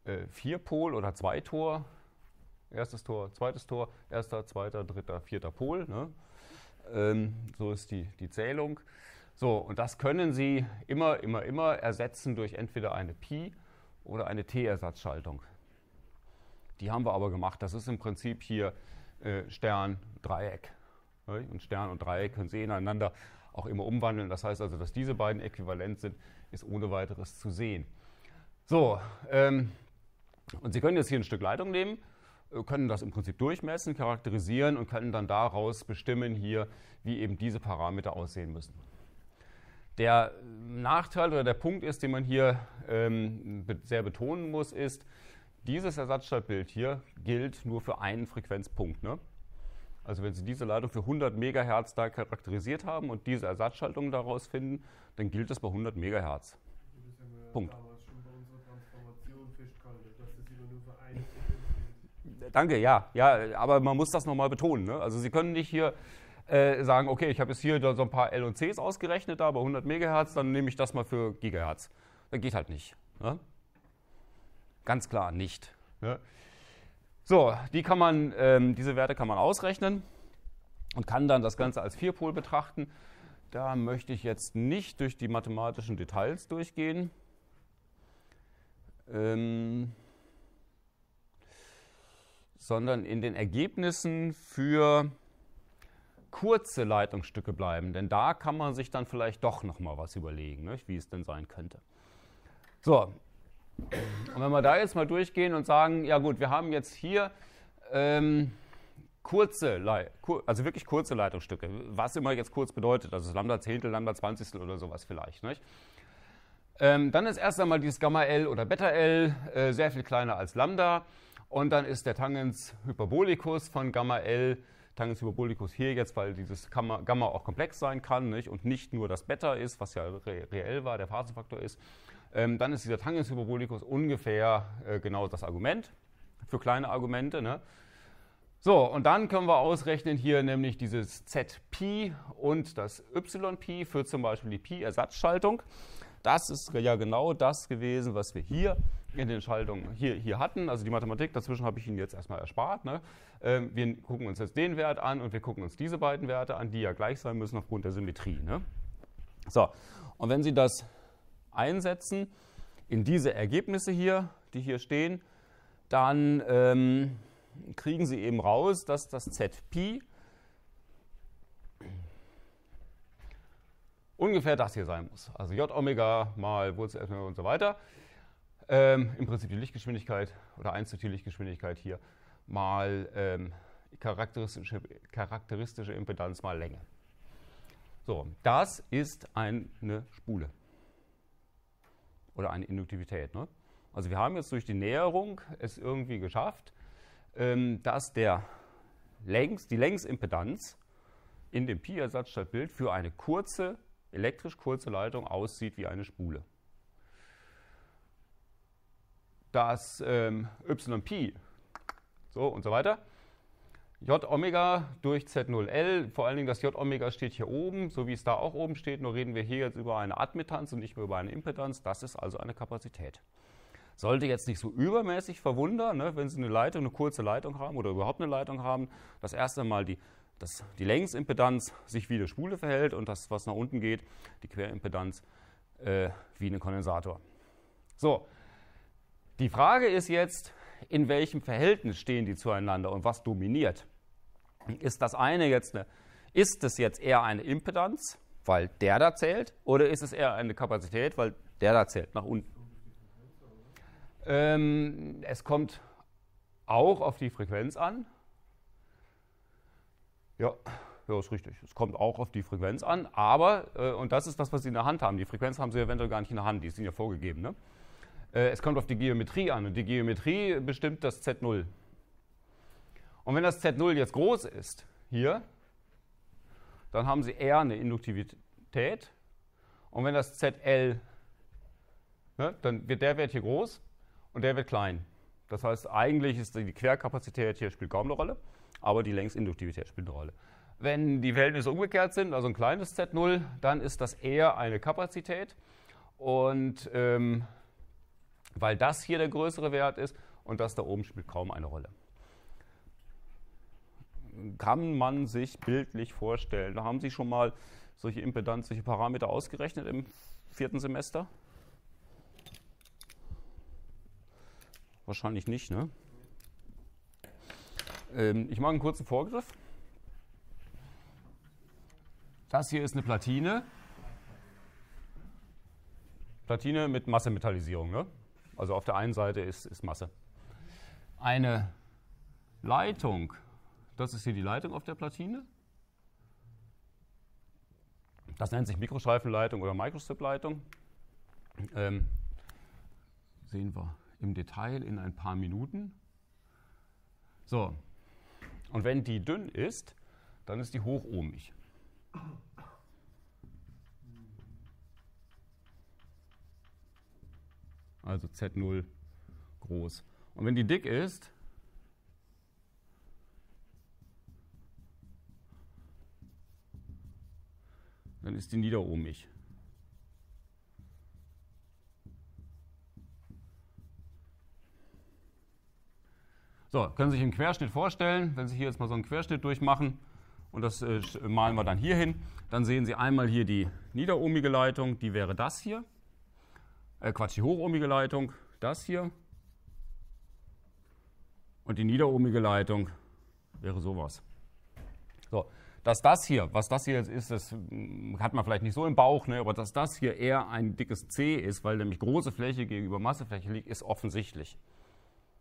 S1: äh, Vierpol oder Zweitor. Erstes Tor, zweites Tor, erster, zweiter, dritter, vierter Pol. Ne? Ähm, so ist die, die Zählung. So, und das können Sie immer, immer, immer ersetzen durch entweder eine Pi- oder eine T-Ersatzschaltung. Die haben wir aber gemacht. Das ist im Prinzip hier äh, Stern, Dreieck. Ne? Und Stern und Dreieck können Sie ineinander auch immer umwandeln. Das heißt also, dass diese beiden äquivalent sind, ist ohne weiteres zu sehen. So, ähm, und Sie können jetzt hier ein Stück Leitung nehmen äh, können das im Prinzip durchmessen, charakterisieren und können dann daraus bestimmen hier, wie eben diese Parameter aussehen müssen. Der Nachteil oder der Punkt ist, den man hier ähm, sehr betonen muss, ist, dieses Ersatzschaltbild hier gilt nur für einen Frequenzpunkt. Ne? Also wenn Sie diese Leitung für 100 MHz da charakterisiert haben und diese Ersatzschaltung daraus finden, dann gilt es bei 100 MHz. Punkt. Danke, ja, ja, aber man muss das nochmal betonen. Ne? Also Sie können nicht hier äh, sagen, okay, ich habe jetzt hier so ein paar L und Cs ausgerechnet, da bei 100 MHz, dann nehme ich das mal für Gigahertz. Das geht halt nicht. Ne? Ganz klar nicht. Ne? So, die kann man, ähm, diese Werte kann man ausrechnen und kann dann das Ganze als Vierpol betrachten. Da möchte ich jetzt nicht durch die mathematischen Details durchgehen. Ähm, sondern in den Ergebnissen für kurze Leitungsstücke bleiben. Denn da kann man sich dann vielleicht doch noch mal was überlegen, nicht? wie es denn sein könnte. So, und wenn wir da jetzt mal durchgehen und sagen, ja gut, wir haben jetzt hier ähm, kurze, also wirklich kurze Leitungsstücke, was immer jetzt kurz bedeutet, also Lambda Zehntel, Lambda Zwanzigstel oder sowas vielleicht. Nicht? Ähm, dann ist erst einmal dieses Gamma L oder Beta L äh, sehr viel kleiner als Lambda. Und dann ist der Tangens Hyperbolicus von Gamma L, Tangens Hyperbolicus hier jetzt, weil dieses Gamma, Gamma auch komplex sein kann nicht? und nicht nur das Beta ist, was ja re reell war, der Phasenfaktor ist. Ähm, dann ist dieser Tangens Hyperbolicus ungefähr äh, genau das Argument für kleine Argumente. Ne? So, und dann können wir ausrechnen hier nämlich dieses ZP und das YP für zum Beispiel die Pi-Ersatzschaltung. Das ist ja genau das gewesen, was wir hier in den Schaltungen hier, hier hatten. Also die Mathematik, dazwischen habe ich Ihnen jetzt erstmal erspart. Ne? Ähm, wir gucken uns jetzt den Wert an und wir gucken uns diese beiden Werte an, die ja gleich sein müssen aufgrund der Symmetrie. Ne? So, und wenn Sie das einsetzen in diese Ergebnisse hier, die hier stehen, dann ähm, kriegen Sie eben raus, dass das ZP ungefähr das hier sein muss. Also J Omega mal Wurzel und so weiter. Ähm, Im Prinzip die Lichtgeschwindigkeit oder 1 zu T Lichtgeschwindigkeit hier mal ähm, charakteristische, charakteristische Impedanz mal Länge. So, das ist eine Spule oder eine Induktivität. Ne? Also wir haben jetzt durch die Näherung es irgendwie geschafft, ähm, dass der Längs, die Längsimpedanz in dem Pi-Ersatzstadtbild für eine kurze, elektrisch kurze Leitung aussieht wie eine Spule. Das ähm, YPi so und so weiter J Omega durch Z0L, vor allen Dingen das J Omega steht hier oben, so wie es da auch oben steht, nur reden wir hier jetzt über eine Admittanz und nicht mehr über eine Impedanz, das ist also eine Kapazität. Sollte jetzt nicht so übermäßig verwundern, ne, wenn Sie eine Leitung, eine kurze Leitung haben oder überhaupt eine Leitung haben, dass erst einmal die, das, die Längsimpedanz sich wie eine Spule verhält und das, was nach unten geht, die Querimpedanz, äh, wie ein Kondensator. So, die Frage ist jetzt, in welchem Verhältnis stehen die zueinander und was dominiert. Ist das eine jetzt eine, ist es jetzt eher eine Impedanz, weil der da zählt, oder ist es eher eine Kapazität, weil der da zählt, nach unten? Ähm, es kommt auch auf die Frequenz an. Ja, ja, ist richtig. Es kommt auch auf die Frequenz an, aber, äh, und das ist das, was Sie in der Hand haben. Die Frequenz haben Sie eventuell gar nicht in der Hand, die ist Ihnen ja vorgegeben. Ne? Äh, es kommt auf die Geometrie an und die Geometrie bestimmt das Z0. Und wenn das Z0 jetzt groß ist, hier, dann haben Sie eher eine Induktivität. Und wenn das ZL, ne, dann wird der Wert hier groß und der wird klein. Das heißt, eigentlich ist die Querkapazität hier spielt kaum eine Rolle, aber die Längsinduktivität spielt eine Rolle. Wenn die Verhältnisse umgekehrt sind, also ein kleines Z0, dann ist das eher eine Kapazität. Und ähm, weil das hier der größere Wert ist und das da oben spielt kaum eine Rolle. Kann man sich bildlich vorstellen? Da haben Sie schon mal solche Impedanz, solche Parameter ausgerechnet im vierten Semester? Wahrscheinlich nicht, ne? Ähm, ich mache einen kurzen Vorgriff. Das hier ist eine Platine. Platine mit Massemetallisierung, ne? Also auf der einen Seite ist, ist Masse. Eine Leitung, das ist hier die Leitung auf der Platine. Das nennt sich Mikrostreifenleitung oder Microstrip-Leitung. Ähm, sehen wir im Detail in ein paar Minuten. So, und wenn die dünn ist, dann ist die hochohmig. Also Z0 groß. Und wenn die dick ist, dann ist die niederohmig. So, können Sie sich einen Querschnitt vorstellen, wenn Sie hier jetzt mal so einen Querschnitt durchmachen und das äh, malen wir dann hier hin, dann sehen Sie einmal hier die niederohmige Leitung, die wäre das hier äh Quatsch, die hochohmige Leitung, das hier. Und die niederohmige Leitung wäre sowas. So, dass das hier, was das hier jetzt ist, das hm, hat man vielleicht nicht so im Bauch, ne, aber dass das hier eher ein dickes C ist, weil nämlich große Fläche gegenüber Massefläche liegt, ist offensichtlich.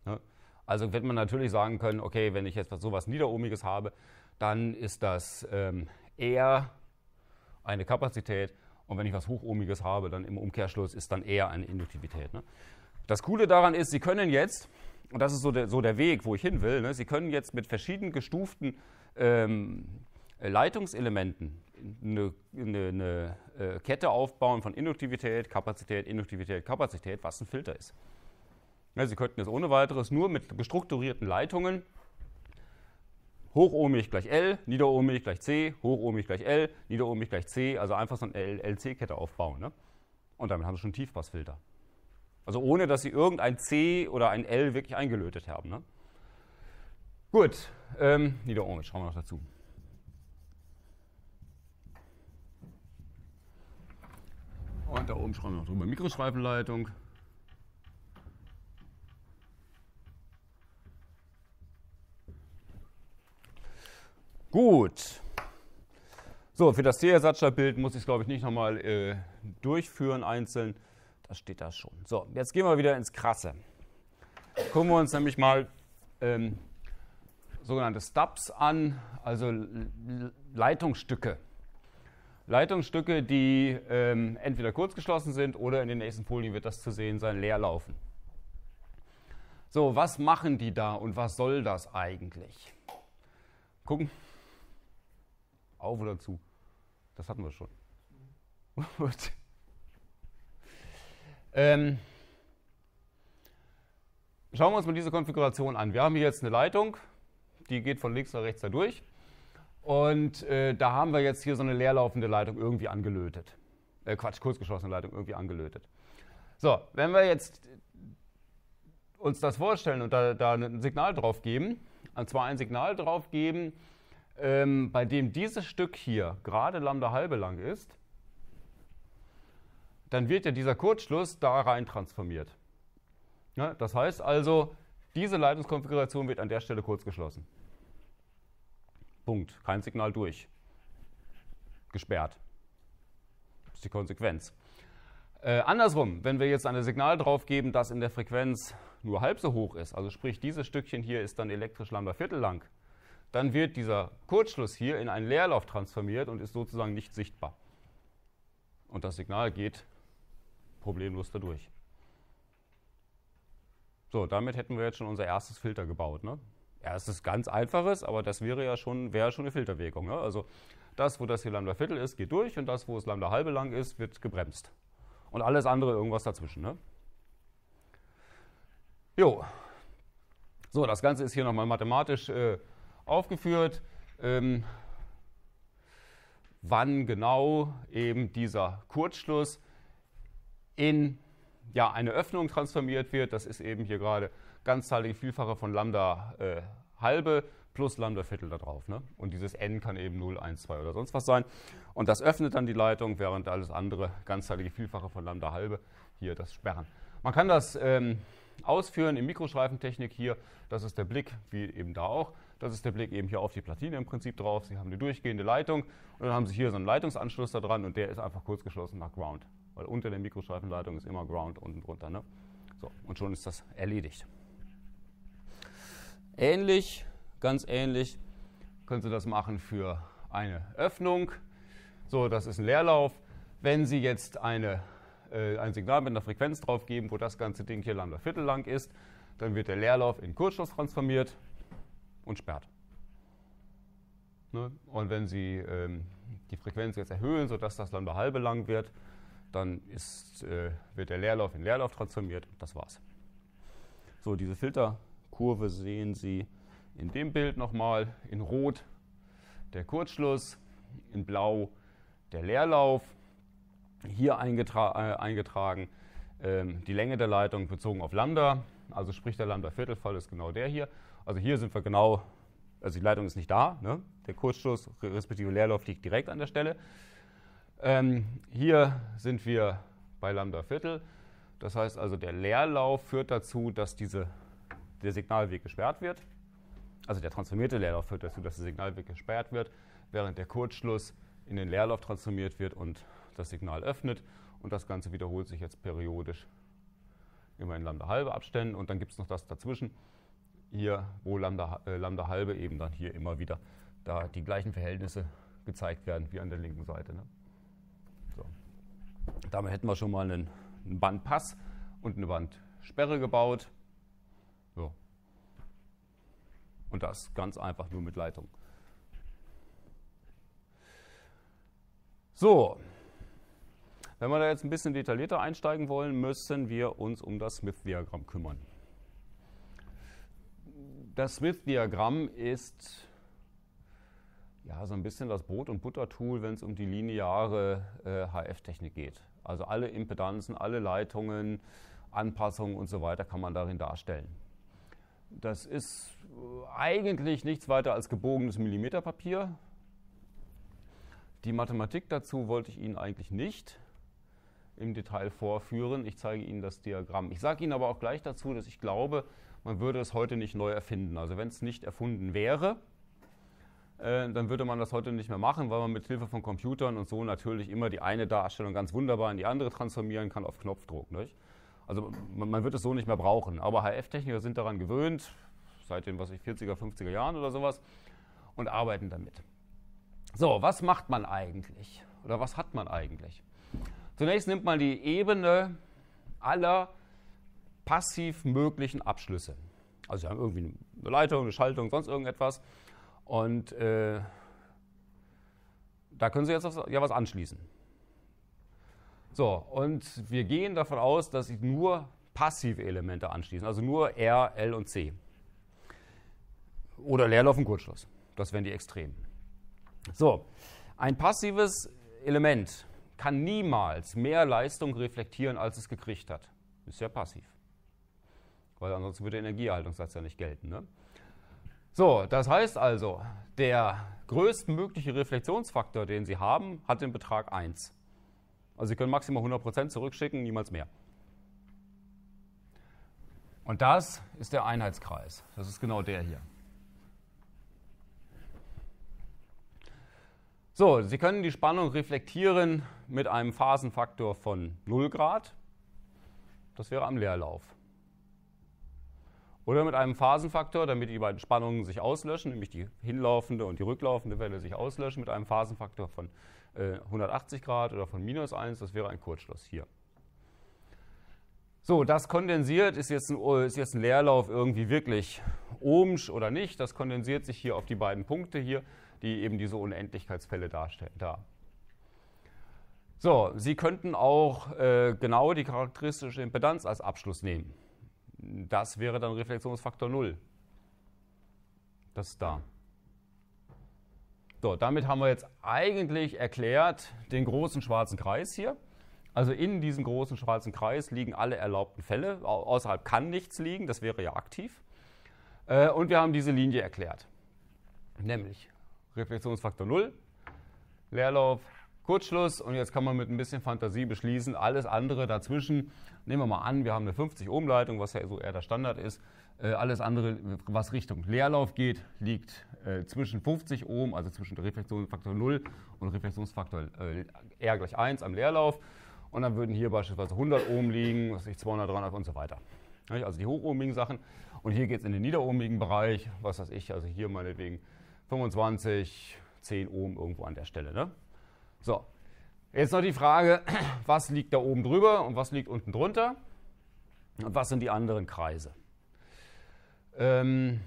S1: Ne? Also wird man natürlich sagen können, okay, wenn ich jetzt sowas Niederohmiges habe, dann ist das ähm, eher eine Kapazität und wenn ich was Hochohmiges habe, dann im Umkehrschluss ist dann eher eine Induktivität. Ne? Das Coole daran ist, Sie können jetzt, und das ist so der, so der Weg, wo ich hin will, ne? Sie können jetzt mit verschieden gestuften ähm, Leitungselementen eine, eine, eine äh, Kette aufbauen von Induktivität, Kapazität, Induktivität, Kapazität, was ein Filter ist. Ja, Sie könnten jetzt ohne weiteres nur mit gestrukturierten Leitungen hochohmig gleich L, niederohmig gleich C, hochohmig gleich L, niederohmig gleich C, also einfach so eine LC-Kette aufbauen. Ne? Und damit haben Sie schon einen Tiefpassfilter. Also ohne, dass Sie irgendein C oder ein L wirklich eingelötet haben. Ne? Gut, ähm, niederohmig, schauen wir noch dazu. Und da oben schreiben wir noch drüber Mikroschweifenleitung. Gut. So, für das C-Ersatzstabbild muss ich es, glaube ich, nicht nochmal äh, durchführen einzeln. Das steht da schon. So, jetzt gehen wir wieder ins Krasse. Gucken wir uns nämlich mal ähm, sogenannte Stubs an, also Leitungsstücke. Leitungsstücke, die ähm, entweder kurzgeschlossen sind oder in den nächsten Folien wird das zu sehen sein, leer laufen. So, was machen die da und was soll das eigentlich? Gucken. Auf oder zu? Das hatten wir schon. [laughs] ähm, schauen wir uns mal diese Konfiguration an. Wir haben hier jetzt eine Leitung, die geht von links nach rechts da durch. Und äh, da haben wir jetzt hier so eine leerlaufende Leitung irgendwie angelötet. Äh, Quatsch, kurzgeschlossene Leitung irgendwie angelötet. So, wenn wir jetzt uns das vorstellen und da, da ein Signal drauf geben, und zwar ein Signal drauf geben, ähm, bei dem dieses Stück hier gerade Lambda halbe lang ist, dann wird ja dieser Kurzschluss da rein transformiert. Ja, das heißt also, diese Leitungskonfiguration wird an der Stelle kurz geschlossen. Punkt. Kein Signal durch. Gesperrt. Das ist die Konsequenz. Äh, andersrum, wenn wir jetzt ein Signal drauf geben, das in der Frequenz nur halb so hoch ist, also sprich dieses Stückchen hier ist dann elektrisch Lambda Viertel lang, dann wird dieser Kurzschluss hier in einen Leerlauf transformiert und ist sozusagen nicht sichtbar. Und das Signal geht problemlos dadurch. So, damit hätten wir jetzt schon unser erstes Filter gebaut. Ne? Ja, es ist ganz einfaches, aber das wäre ja schon, wäre schon eine Filterwirkung. Ne? Also das, wo das hier Lambda Viertel ist, geht durch und das, wo es Lambda halbe lang ist, wird gebremst. Und alles andere irgendwas dazwischen. Ne? Jo. So, das Ganze ist hier nochmal mathematisch äh, aufgeführt. Ähm, wann genau eben dieser Kurzschluss in ja, eine Öffnung transformiert wird. Das ist eben hier gerade ganzzahlige Vielfache von Lambda äh, halbe plus Lambda Viertel da drauf. Ne? Und dieses n kann eben 0, 1, 2 oder sonst was sein. Und das öffnet dann die Leitung, während alles andere ganzzahlige Vielfache von Lambda halbe hier das sperren. Man kann das ähm, ausführen in Mikroschreifentechnik hier. Das ist der Blick, wie eben da auch. Das ist der Blick eben hier auf die Platine im Prinzip drauf. Sie haben eine durchgehende Leitung und dann haben Sie hier so einen Leitungsanschluss da dran und der ist einfach kurz geschlossen nach Ground. Weil unter der Mikroschreifenleitung ist immer Ground unten drunter. Ne? So, und schon ist das erledigt. Ähnlich, ganz ähnlich, können Sie das machen für eine Öffnung. So, das ist ein Leerlauf. Wenn Sie jetzt eine, äh, ein Signal mit einer Frequenz drauf geben, wo das ganze Ding hier Lambda Viertel lang ist, dann wird der Leerlauf in Kurzschluss transformiert und sperrt. Ne? Und wenn Sie ähm, die Frequenz jetzt erhöhen, sodass das Lambda halbe lang wird, dann ist, äh, wird der Leerlauf in Leerlauf transformiert. Das war's. So, diese Filter Kurve sehen Sie in dem Bild nochmal. In Rot der Kurzschluss, in Blau der Leerlauf. Hier eingetra äh, eingetragen ähm, die Länge der Leitung bezogen auf Lambda. Also sprich der Lambda-Viertelfall ist genau der hier. Also hier sind wir genau, also die Leitung ist nicht da. Ne? Der Kurzschluss respektive Leerlauf liegt direkt an der Stelle. Ähm, hier sind wir bei Lambda Viertel. Das heißt also, der Leerlauf führt dazu, dass diese der Signalweg gesperrt wird. Also der transformierte Leerlauf führt dazu, dass der Signalweg gesperrt wird, während der Kurzschluss in den Leerlauf transformiert wird und das Signal öffnet. Und das Ganze wiederholt sich jetzt periodisch immer in Lambda halbe Abständen. Und dann gibt es noch das dazwischen, hier, wo Lambda, äh, Lambda halbe eben dann hier immer wieder da die gleichen Verhältnisse gezeigt werden wie an der linken Seite. Ne? So. Damit hätten wir schon mal einen, einen Bandpass und eine Bandsperre gebaut. So. Und das ganz einfach nur mit Leitung. So, wenn wir da jetzt ein bisschen detaillierter einsteigen wollen, müssen wir uns um das Smith-Diagramm kümmern. Das Smith-Diagramm ist ja, so ein bisschen das Brot- und Butter-Tool, wenn es um die lineare äh, HF-Technik geht. Also alle Impedanzen, alle Leitungen, Anpassungen und so weiter kann man darin darstellen. Das ist äh, eigentlich nichts weiter als gebogenes Millimeterpapier. Die Mathematik dazu wollte ich Ihnen eigentlich nicht im Detail vorführen. Ich zeige Ihnen das Diagramm. Ich sage Ihnen aber auch gleich dazu, dass ich glaube, man würde es heute nicht neu erfinden. Also wenn es nicht erfunden wäre, äh, dann würde man das heute nicht mehr machen, weil man mit Hilfe von Computern und so natürlich immer die eine Darstellung ganz wunderbar in die andere transformieren kann auf Knopfdruck. Nicht? Also man, man, wird es so nicht mehr brauchen. Aber HF-Techniker sind daran gewöhnt, seit den was ich, 40er, 50er Jahren oder sowas, und arbeiten damit. So, was macht man eigentlich? Oder was hat man eigentlich? Zunächst nimmt man die Ebene aller passiv möglichen Abschlüsse. Also Sie haben irgendwie eine Leitung, eine Schaltung, sonst irgendetwas. Und äh, da können Sie jetzt ja was anschließen. So, und wir gehen davon aus, dass Sie nur passive Elemente anschließen, also nur R, L und C. Oder Leerlauf und Kurzschluss. Das wären die Extremen. So, ein passives Element kann niemals mehr Leistung reflektieren, als es gekriegt hat. Ist ja passiv. Weil ansonsten würde der Energieerhaltungssatz ja nicht gelten. Ne? So, das heißt also, der größtmögliche Reflexionsfaktor, den Sie haben, hat den Betrag 1. Also Sie können maximal 100% zurückschicken, niemals mehr. Und das ist der Einheitskreis. Das ist genau der hier. So, Sie können die Spannung reflektieren mit einem Phasenfaktor von 0 Grad. Das wäre am Leerlauf. Oder mit einem Phasenfaktor, damit die beiden Spannungen sich auslöschen, nämlich die hinlaufende und die rücklaufende Welle sich auslöschen, mit einem Phasenfaktor von äh, 180 Grad oder von minus 1, das wäre ein Kurzschluss hier. So, das kondensiert, ist jetzt, ein, ist jetzt ein Leerlauf irgendwie wirklich ohmsch oder nicht. Das kondensiert sich hier auf die beiden Punkte hier, die eben diese Unendlichkeitsfälle darstellen. Da. So, Sie könnten auch äh, genau die charakteristische Impedanz als Abschluss nehmen. Das wäre dann Reflexionsfaktor 0. Das ist da. So, damit haben wir jetzt eigentlich erklärt den großen schwarzen Kreis hier. Also in diesem großen schwarzen Kreis liegen alle erlaubten Fälle. Außerhalb kann nichts liegen, das wäre ja aktiv. Äh, und wir haben diese Linie erklärt. Nämlich Reflexionsfaktor 0, Leerlauf, Kurzschluss. Und jetzt kann man mit ein bisschen Fantasie beschließen, alles andere dazwischen Nehmen wir mal an, wir haben eine 50 Ohm Leitung, was ja so eher der Standard ist. Äh, alles andere, was Richtung Leerlauf geht, liegt äh, zwischen 50 Ohm, also zwischen Reflexionsfaktor 0 und Reflexionsfaktor äh, R gleich 1 am Leerlauf. Und dann würden hier beispielsweise 100 Ohm liegen, was ich 200, 300 und so weiter. Also die hochohmigen Sachen. Und hier geht es in den niederohmigen Bereich, was weiß ich, also hier meinetwegen 25, 10 Ohm irgendwo an der Stelle. Ne? So, Jetzt noch die Frage, [clears throat] was liegt da oben drüber und was liegt unten drunter? Und was sind die anderen Kreise? Ähm,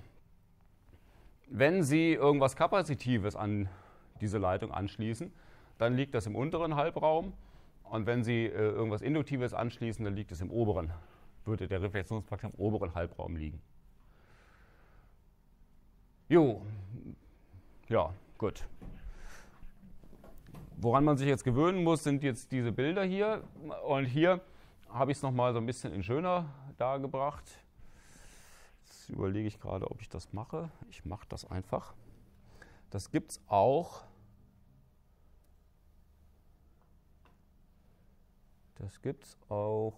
S1: wenn Sie irgendwas Kapazitives an diese Leitung anschließen, dann liegt das im unteren Halbraum. Und wenn Sie äh, irgendwas Induktives anschließen, dann liegt es im oberen, würde der Reflexionsfaktor im oberen Halbraum liegen. Jo, ja, gut. Woran man sich jetzt gewöhnen muss, sind jetzt diese Bilder hier. Und hier habe ich es nochmal so ein bisschen in schöner dargebracht. Jetzt überlege ich gerade, ob ich das mache. Ich mache das einfach. Das gibt es auch. Das gibt es auch.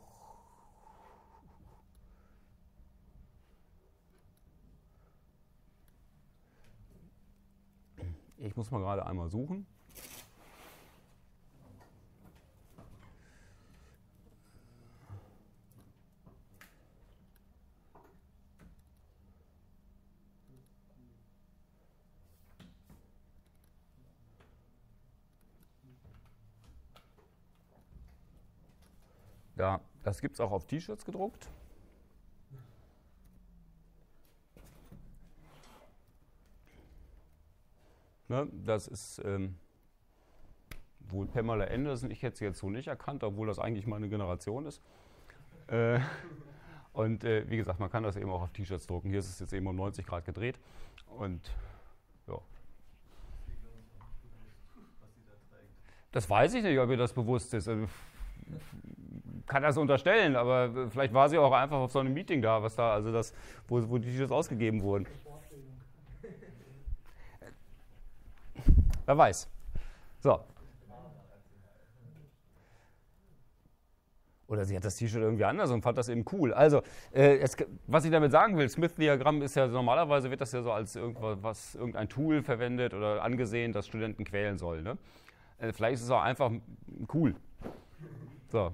S1: Ich muss mal gerade einmal suchen. Ja, das gibt es auch auf T-Shirts gedruckt. Ne, das ist ähm, wohl Pamela Anderson, ich hätte sie jetzt so nicht erkannt, obwohl das eigentlich meine Generation ist. Äh, und äh, wie gesagt, man kann das eben auch auf T-Shirts drucken. Hier ist es jetzt eben um 90 Grad gedreht. Und ja. Das weiß ich nicht, ob ihr das bewusst ist. Also, kann das unterstellen, aber vielleicht war sie auch einfach auf so einem Meeting da, was da, also das, wo, wo die T-Shirts ausgegeben wurden. Wer weiß. So. Oder sie hat das T-Shirt irgendwie anders und fand das eben cool. Also, äh, es, was ich damit sagen will, Smith-Diagramm ist ja normalerweise wird das ja so als irgendwas, irgendein Tool verwendet oder angesehen, das Studenten quälen soll. Ne? Äh, vielleicht ist es auch einfach cool. So,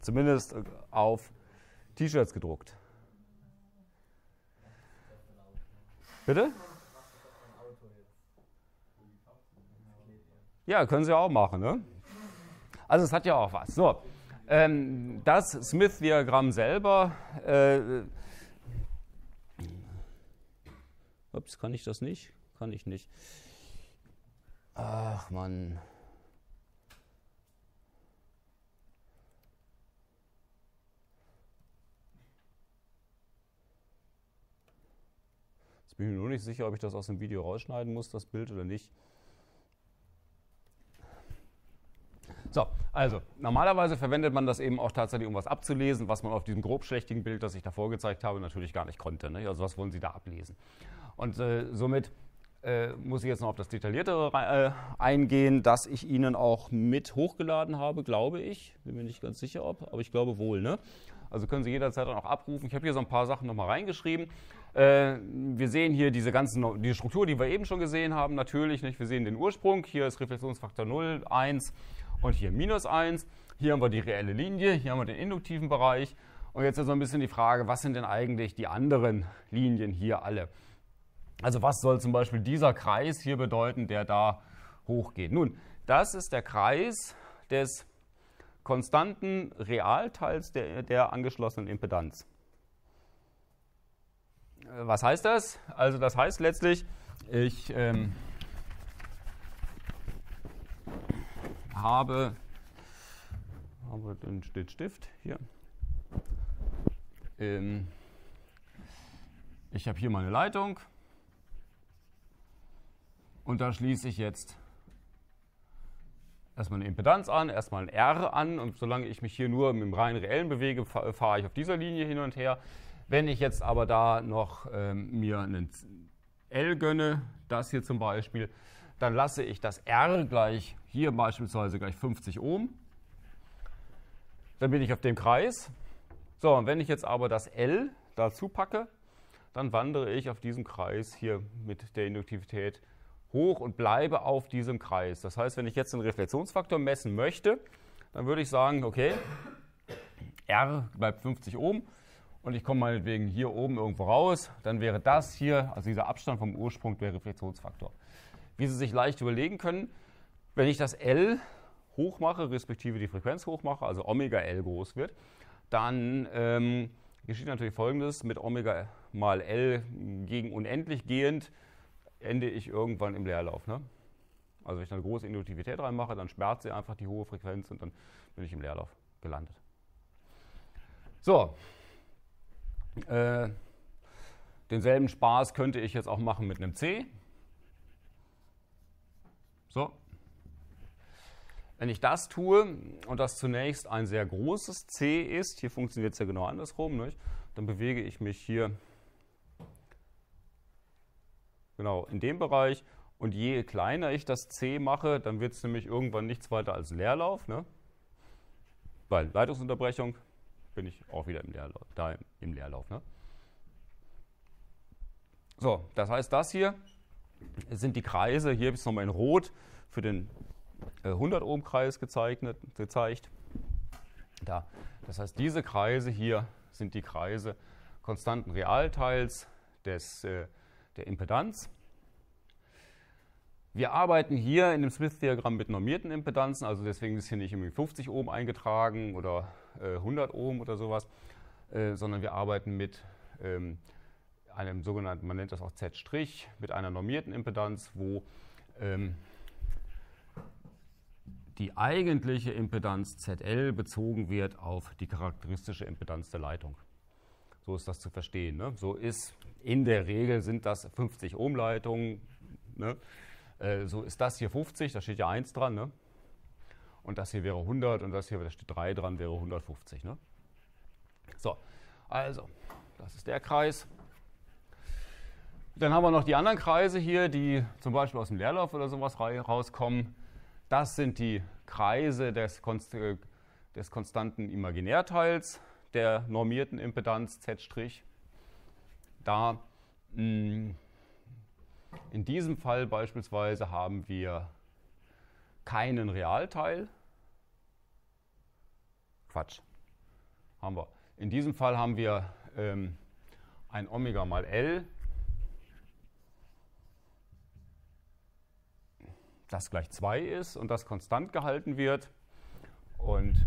S1: Zumindest auf T-Shirts gedruckt. Bitte? Ja, können Sie auch machen. Ne? Also es hat ja auch was. So, ähm, das Smith-Diagramm selber. Äh, ups, kann ich das nicht? Kann ich nicht. Ach Mann. Bin mir nur nicht sicher, ob ich das aus dem Video rausschneiden muss, das Bild oder nicht. So, also normalerweise verwendet man das eben auch tatsächlich, um was abzulesen, was man auf diesem grobschlächtigen Bild, das ich davor gezeigt habe, natürlich gar nicht konnte. Ne? Also was wollen Sie da ablesen? Und äh, somit äh, muss ich jetzt noch auf das Detailliertere äh, eingehen, das ich Ihnen auch mit hochgeladen habe, glaube ich. Bin mir nicht ganz sicher, ob, aber ich glaube wohl. Ne? Also können Sie jederzeit dann auch abrufen. Ich habe hier so ein paar Sachen nochmal reingeschrieben. Äh, wir sehen hier diese ganzen, die Struktur, die wir eben schon gesehen haben, natürlich. Nicht? Wir sehen den Ursprung. Hier ist Reflexionsfaktor 0, 1 und hier minus 1. Hier haben wir die reelle Linie, hier haben wir den induktiven Bereich. Und jetzt ist so ein bisschen die Frage, was sind denn eigentlich die anderen Linien hier alle? Also was soll zum Beispiel dieser Kreis hier bedeuten, der da hochgeht? Nun, das ist der Kreis des konstanten Realteils der, der angeschlossenen Impedanz. Was heißt das? Also das heißt letztlich, ich ähm, habe, habe den Stift hier. Ähm, ich habe hier meine Leitung und da schließe ich jetzt erstmal eine Impedanz an, erstmal ein R an und solange ich mich hier nur mit dem rein reellen bewege, fahre ich auf dieser Linie hin und her. Wenn ich jetzt aber da noch ähm, mir einen L gönne, das hier zum Beispiel, dann lasse ich das R gleich, hier beispielsweise gleich 50 Ohm. Dann bin ich auf dem Kreis. So, und wenn ich jetzt aber das L dazu packe, dann wandere ich auf diesem Kreis hier mit der Induktivität hoch und bleibe auf diesem Kreis. Das heißt, wenn ich jetzt den Reflexionsfaktor messen möchte, dann würde ich sagen, okay, R bleibt 50 Ohm und ich komme meinetwegen hier oben irgendwo raus, dann wäre das hier, also dieser Abstand vom Ursprung, der Reflexionsfaktor wie Sie sich leicht überlegen können, wenn ich das L hoch mache, respektive die Frequenz hoch mache, also Omega L groß wird, dann ähm, geschieht natürlich Folgendes, mit Omega mal L gegen unendlich gehend ende ich irgendwann im Leerlauf. Ne? Also wenn ich eine große Induktivität reinmache, dann sperrt sie einfach die hohe Frequenz und dann bin ich im Leerlauf gelandet. So, äh, denselben Spaß könnte ich jetzt auch machen mit einem C. So. Wenn ich das tue und das zunächst ein sehr großes C ist, hier funktioniert es ja genau andersrum, nicht? dann bewege ich mich hier genau in dem Bereich und je kleiner ich das C mache, dann wird es nämlich irgendwann nichts weiter als Leerlauf. Ne? Weil Leitungsunterbrechung bin ich auch wieder im Leerlauf. Da im Leerlauf ne? So, das heißt, das hier sind die Kreise, hier habe ich es nochmal in Rot für den 100 Ohm Kreis gezeichnet, gezeigt. Da. Das heißt, diese Kreise hier sind die Kreise konstanten Realteils des, äh, der Impedanz. Wir arbeiten hier in dem Smith-Diagramm mit normierten Impedanzen, also deswegen ist hier nicht irgendwie 50 Ohm eingetragen oder äh, 100 Ohm oder sowas, äh, sondern wir arbeiten mit ähm, einem sogenannten, man nennt das auch Z', mit einer normierten Impedanz, wo ähm, die eigentliche Impedanz ZL bezogen wird auf die charakteristische Impedanz der Leitung. So ist das zu verstehen. Ne? So ist in der Regel sind das 50 Ohm Leitungen. Ne? Äh, so ist das hier 50, da steht ja 1 dran. Ne? Und das hier wäre 100 und das hier, da steht 3 dran, wäre 150. Ne? So, also, das ist der Kreis. Dann haben wir noch die anderen Kreise hier, die zum Beispiel aus dem Leerlauf oder sowas rauskommen. Das sind die Kreise des, Konst äh, des konstanten Imaginärteils der normierten Impedanz Z'. Da mh, mm, in diesem Fall beispielsweise haben wir keinen Realteil. Quatsch. Haben wir. In diesem Fall haben wir ähm, ein Omega mal L das gleich 2 ist und das konstant gehalten wird. Und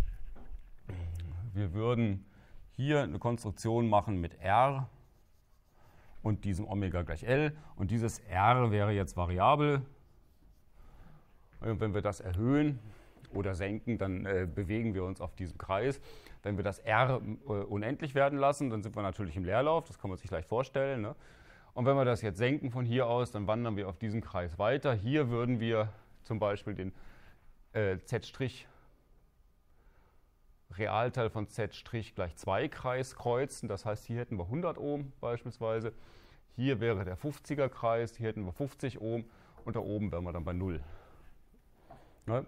S1: wir würden hier eine Konstruktion machen mit R und diesem Omega gleich L. Und dieses R wäre jetzt variabel. Und wenn wir das erhöhen oder senken, dann äh, bewegen wir uns auf diesem Kreis. Wenn wir das R äh, unendlich werden lassen, dann sind wir natürlich im Leerlauf. Das kann man sich leicht vorstellen. Ne? Und wenn wir das jetzt senken von hier aus, dann wandern wir auf diesem Kreis weiter. Hier würden wir zum Beispiel den äh, Z' Realteil von Z' gleich 2 Kreis kreuzen. Das heißt, hier hätten wir 100 Ohm beispielsweise. Hier wäre der 50er Kreis, hier hätten wir 50 Ohm und da oben wären wir dann bei 0. Ne?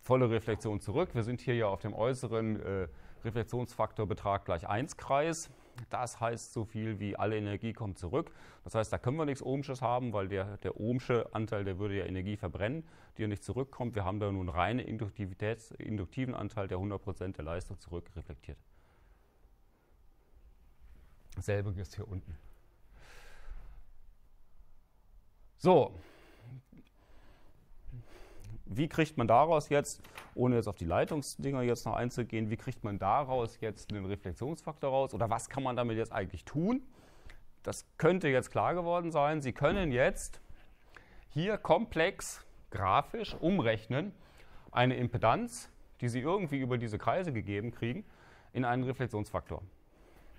S1: Volle Reflexion zurück. Wir sind hier ja auf dem äußeren äh, Reflexionsfaktor Betrag gleich 1 Kreis. Das heißt so viel wie alle Energie kommt zurück. Das heißt, da können wir nichts Ohmsches haben, weil der, der Ohmsche Anteil, der würde ja Energie verbrennen, die ja nicht zurückkommt. Wir haben da nun reinen induktiven Anteil, der 100% der Leistung zurückreflektiert. Ist hier unten. So, wie kriegt man daraus jetzt, ohne jetzt auf die Leitungsdinger jetzt noch einzugehen, wie kriegt man daraus jetzt einen Reflexionsfaktor raus oder was kann man damit jetzt eigentlich tun? Das könnte jetzt klar geworden sein. Sie können jetzt hier komplex grafisch umrechnen eine Impedanz, die Sie irgendwie über diese Kreise gegeben kriegen, in einen Reflexionsfaktor.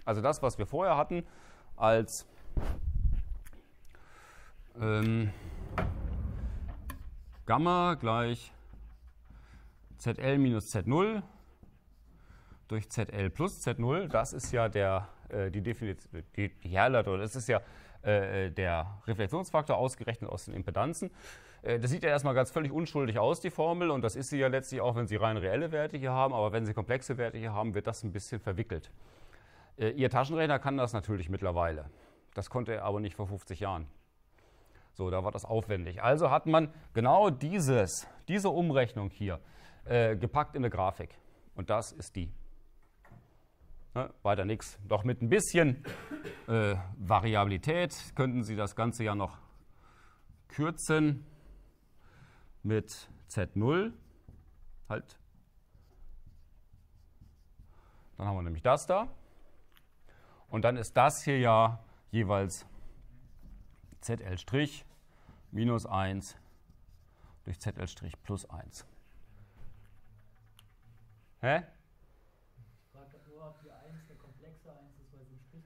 S1: Also das, was wir vorher hatten als ähm, Gamma gleich ZL minus Z0 durch ZL plus Z0. Das ist ja der, äh, die, die, die Herleitung, das ist ja äh, der Reflexionsfaktor ausgerechnet aus den Impedanzen. Äh, das sieht ja erstmal ganz völlig unschuldig aus, die Formel, und das ist sie ja letztlich auch, wenn Sie rein reelle Werte hier haben, aber wenn Sie komplexe Werte hier haben, wird das ein bisschen verwickelt. Äh, Ihr Taschenrechner kann das natürlich mittlerweile. Das konnte er aber nicht vor 50 Jahren. So, da war das aufwendig. Also hat man genau dieses, diese Umrechnung hier äh, gepackt in eine Grafik. Und das ist die. Ne, weiter nichts. Doch mit ein bisschen äh, Variabilität könnten Sie das Ganze ja noch kürzen mit Z0. Halt. Dann haben wir nämlich das da. Und dann ist das hier ja jeweils ZL' minus 1 durch ZL' plus 1. Hä? Ich frage nur, ob die 1 eine komplexe 1 ist, weil sie einen Strich.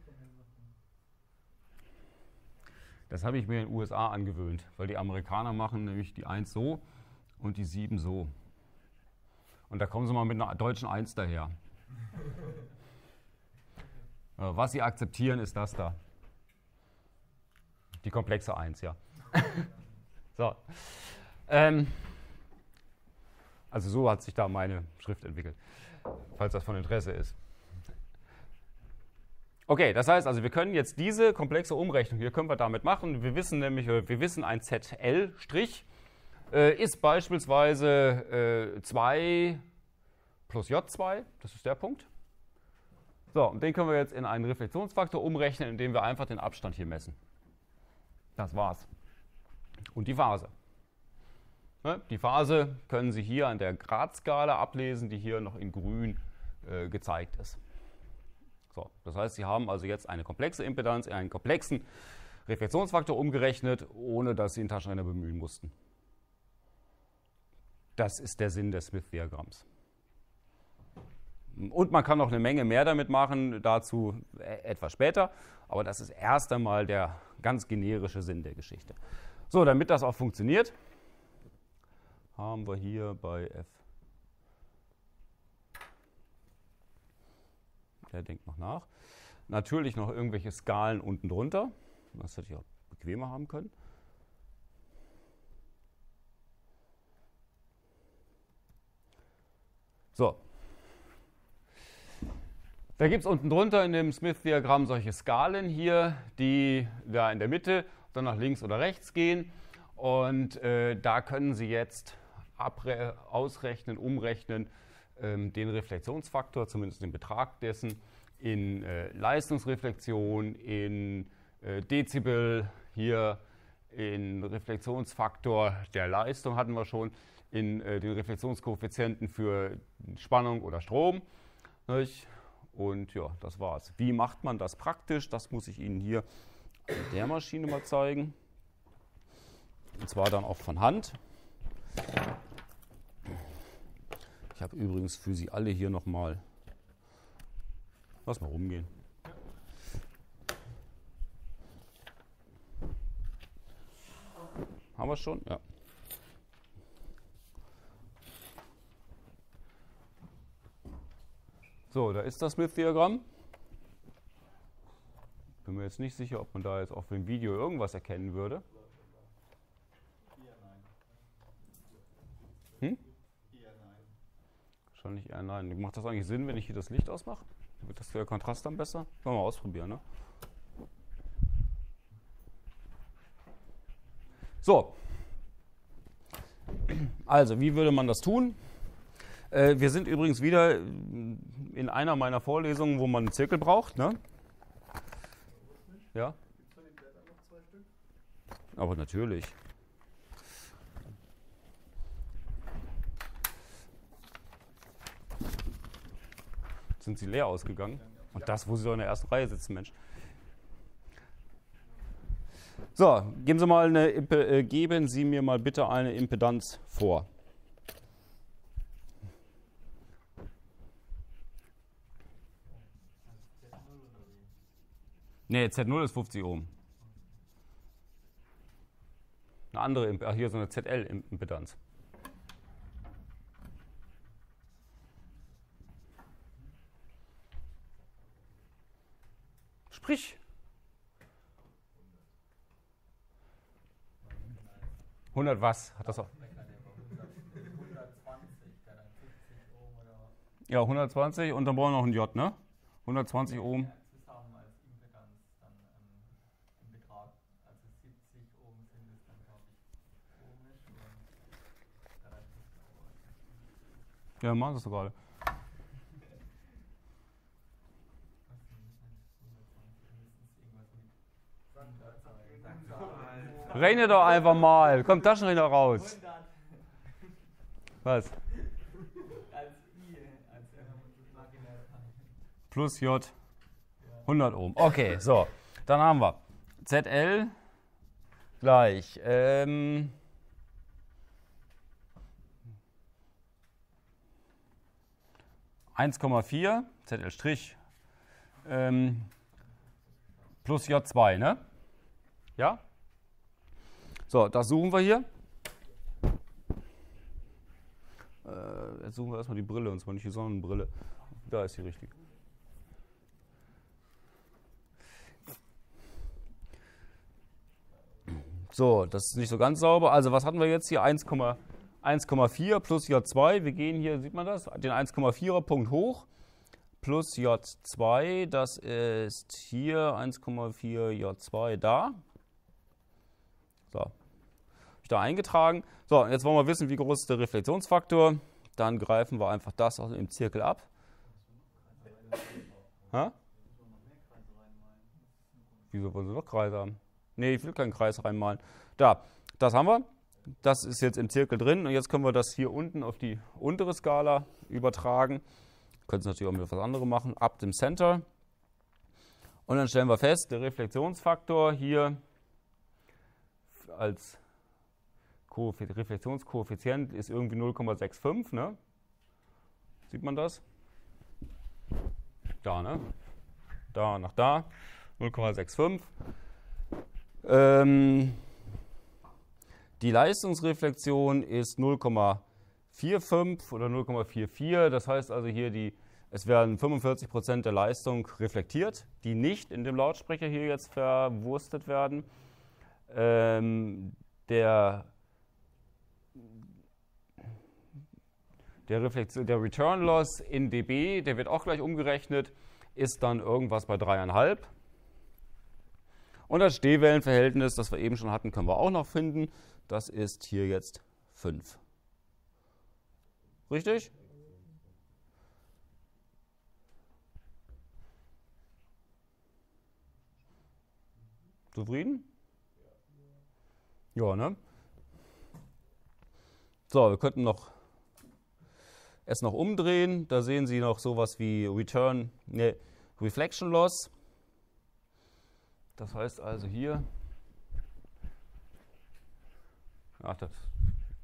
S1: Das habe ich mir in den USA angewöhnt, weil die Amerikaner machen nämlich die 1 so und die 7 so. Und da kommen sie mal mit einer deutschen 1 daher. [laughs] Was sie akzeptieren, ist das da. Die komplexe 1, ja. [laughs] so. Ähm, also so hat sich da meine Schrift entwickelt, falls das von Interesse ist. Okay, das heißt also, wir können jetzt diese komplexe Umrechnung hier können wir damit machen. Wir wissen nämlich, wir wissen ein ZL' äh, ist beispielsweise äh, 2 plus J2, das ist der Punkt. So, und den können wir jetzt in einen Reflexionsfaktor umrechnen, indem wir einfach den Abstand hier messen. Das war's. Und die Phase. Ne, die Phase können Sie hier an der Gradskala ablesen, die hier noch in grün äh, gezeigt ist. So, das heißt, Sie haben also jetzt eine komplexe Impedanz in einen komplexen Reflexionsfaktor umgerechnet, ohne dass Sie einen Taschenrechner bemühen mussten. Das ist der Sinn des Smith-Diagramms. Und man kann noch eine Menge mehr damit machen, dazu e-, etwas später. Aber das ist erst einmal der ganz generische Sinn der Geschichte. So, damit das auch funktioniert, haben wir hier bei F. Der denkt noch nach. Natürlich noch irgendwelche Skalen unten drunter. Das hätte ich auch bequemer haben können. So, da gibt es unten drunter in dem Smith-Diagramm solche Skalen hier, die da in der Mitte dann nach links oder rechts gehen. Und äh, da können Sie jetzt ausrechnen, umrechnen ähm, den Reflexionsfaktor, zumindest den Betrag dessen, in äh, Leistungsreflexion, in äh, Dezibel, hier in Reflexionsfaktor der Leistung hatten wir schon, in äh, den Reflexionskoeffizienten für Spannung oder Strom. Nicht? Und ja, das war's. Wie macht man das praktisch? Das muss ich Ihnen hier der Maschine mal zeigen. Und zwar dann auch von Hand. Ich habe übrigens für Sie alle hier nochmal. Lass mal rumgehen. Haben wir schon? Ja. So, da ist das Smith-Diagramm. Bin mir jetzt nicht sicher, ob man da jetzt auf dem Video irgendwas erkennen würde. Hm? Wahrscheinlich eher nein. Macht das eigentlich Sinn, wenn ich hier das Licht ausmache? Wird das der Kontrast dann besser? Wollen wir mal ausprobieren, ne? So. Also, wie würde man das tun? Äh, wir sind übrigens wieder in einer meiner Vorlesungen, wo man einen Zirkel braucht. Ne? Ja? Aber natürlich. Sind sie leer ausgegangen? Und das, wo sie doch in der ersten Reihe sitzen, Mensch. So, geben Sie, mal eine, äh, geben Sie mir mal bitte eine Impedanz vor. Ne, Z0 ist 50 Ohm. Eine andere, Imp ach hier so eine ZL-Impedanz. Sprich. 100 was? Hat das auch? Ja, 120 und dann brauchen wir noch ein J, ne? 120 Ohm. Ja, machen das doch gerade. Rechne doch einfach mal. Kommt Taschenrechner raus. Was? Plus J. 100 Ohm. Okay, so. Dann haben wir ZL gleich. Ähm, 1,4 ZL' ähm, plus J2, ne? Ja? So, das suchen wir hier. Äh, jetzt suchen wir erstmal die Brille, und zwar nicht die Sonnenbrille. Da ist die richtige. So, das ist nicht so ganz sauber. Also was hatten wir jetzt hier? 1,4. 1,4 plus J2, wir gehen hier, sieht man das, den 1,4er Punkt hoch, plus J2, das ist hier 1,4 J2 da. So, habe ich da eingetragen. So, jetzt wollen wir wissen, wie groß ist der Reflexionsfaktor. Dann greifen wir einfach das im Zirkel ab. Ha? Wieso wollen Sie noch Kreise haben? Nee, ich will keinen Kreis reinmalen. Da, das haben wir. Das ist jetzt im Zirkel drin und jetzt können wir das hier unten auf die untere Skala übertragen. Können es natürlich auch mit was anderem machen, ab dem Center. Und dann stellen wir fest, der Reflexionsfaktor hier als Reflexionskoeffizient ist irgendwie 0,65. Ne? Sieht man das? Da, ne? Da nach da. 0,65. Ähm, die Leistungsreflexion ist 0,45 oder 0,44. Das heißt also hier, die, es werden 45 Prozent der Leistung reflektiert, die nicht in dem Lautsprecher hier jetzt verwurstet werden. Ähm, der, der, Reflexion, der Return Loss in dB, der wird auch gleich umgerechnet, ist dann irgendwas bei 3,5. Und das Stehwellenverhältnis, das wir eben schon hatten, können wir auch noch finden. Das ist hier jetzt 5. Richtig? Zufrieden? Ja, ne? So, wir könnten noch es noch umdrehen. Da sehen Sie noch sowas wie Return, ne, Reflection Loss. Das heißt also hier, ach, das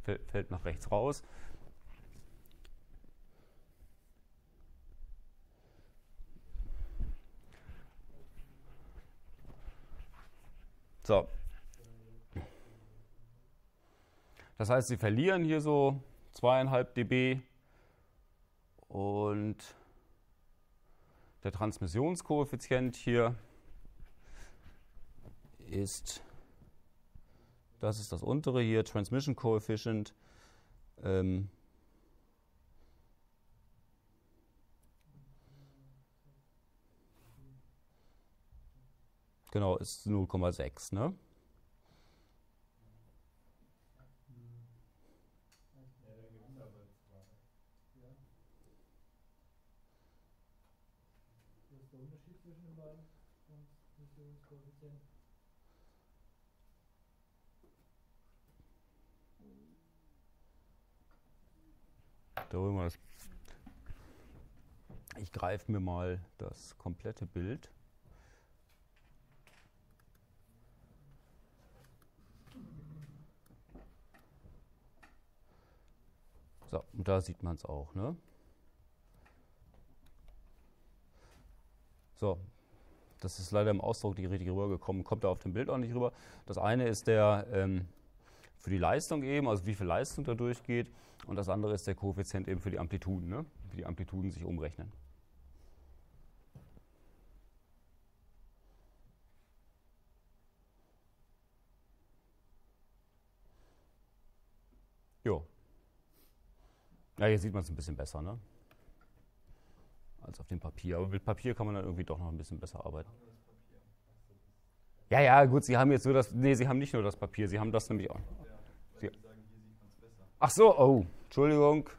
S1: fällt nach rechts raus. So. Das heißt, Sie verlieren hier so zweieinhalb dB und der Transmissionskoeffizient hier ist, das ist das untere hier, Transmission Coefficient. Ähm, genau, ist 0,6. Ne? Da holen wir das. Ich greife mir mal das komplette Bild. So, und da sieht man es auch. Ne? So, das ist leider im Ausdruck nicht richtig rübergekommen, kommt da auf dem Bild auch nicht rüber. Das eine ist der ähm, für die Leistung eben, also wie viel Leistung da durchgeht. Und das andere ist der Koeffizient eben für die Amplituden, ne? wie die Amplituden sich umrechnen. Jo. Ja, hier sieht man es ein bisschen besser, ne? Als auf dem Papier. Aber mit Papier kann man dann irgendwie doch noch ein bisschen besser arbeiten. Ja, ja, gut, Sie haben jetzt nur das. Nee, Sie haben nicht nur das Papier, Sie haben das nämlich auch. Ach so, oh, Entschuldigung.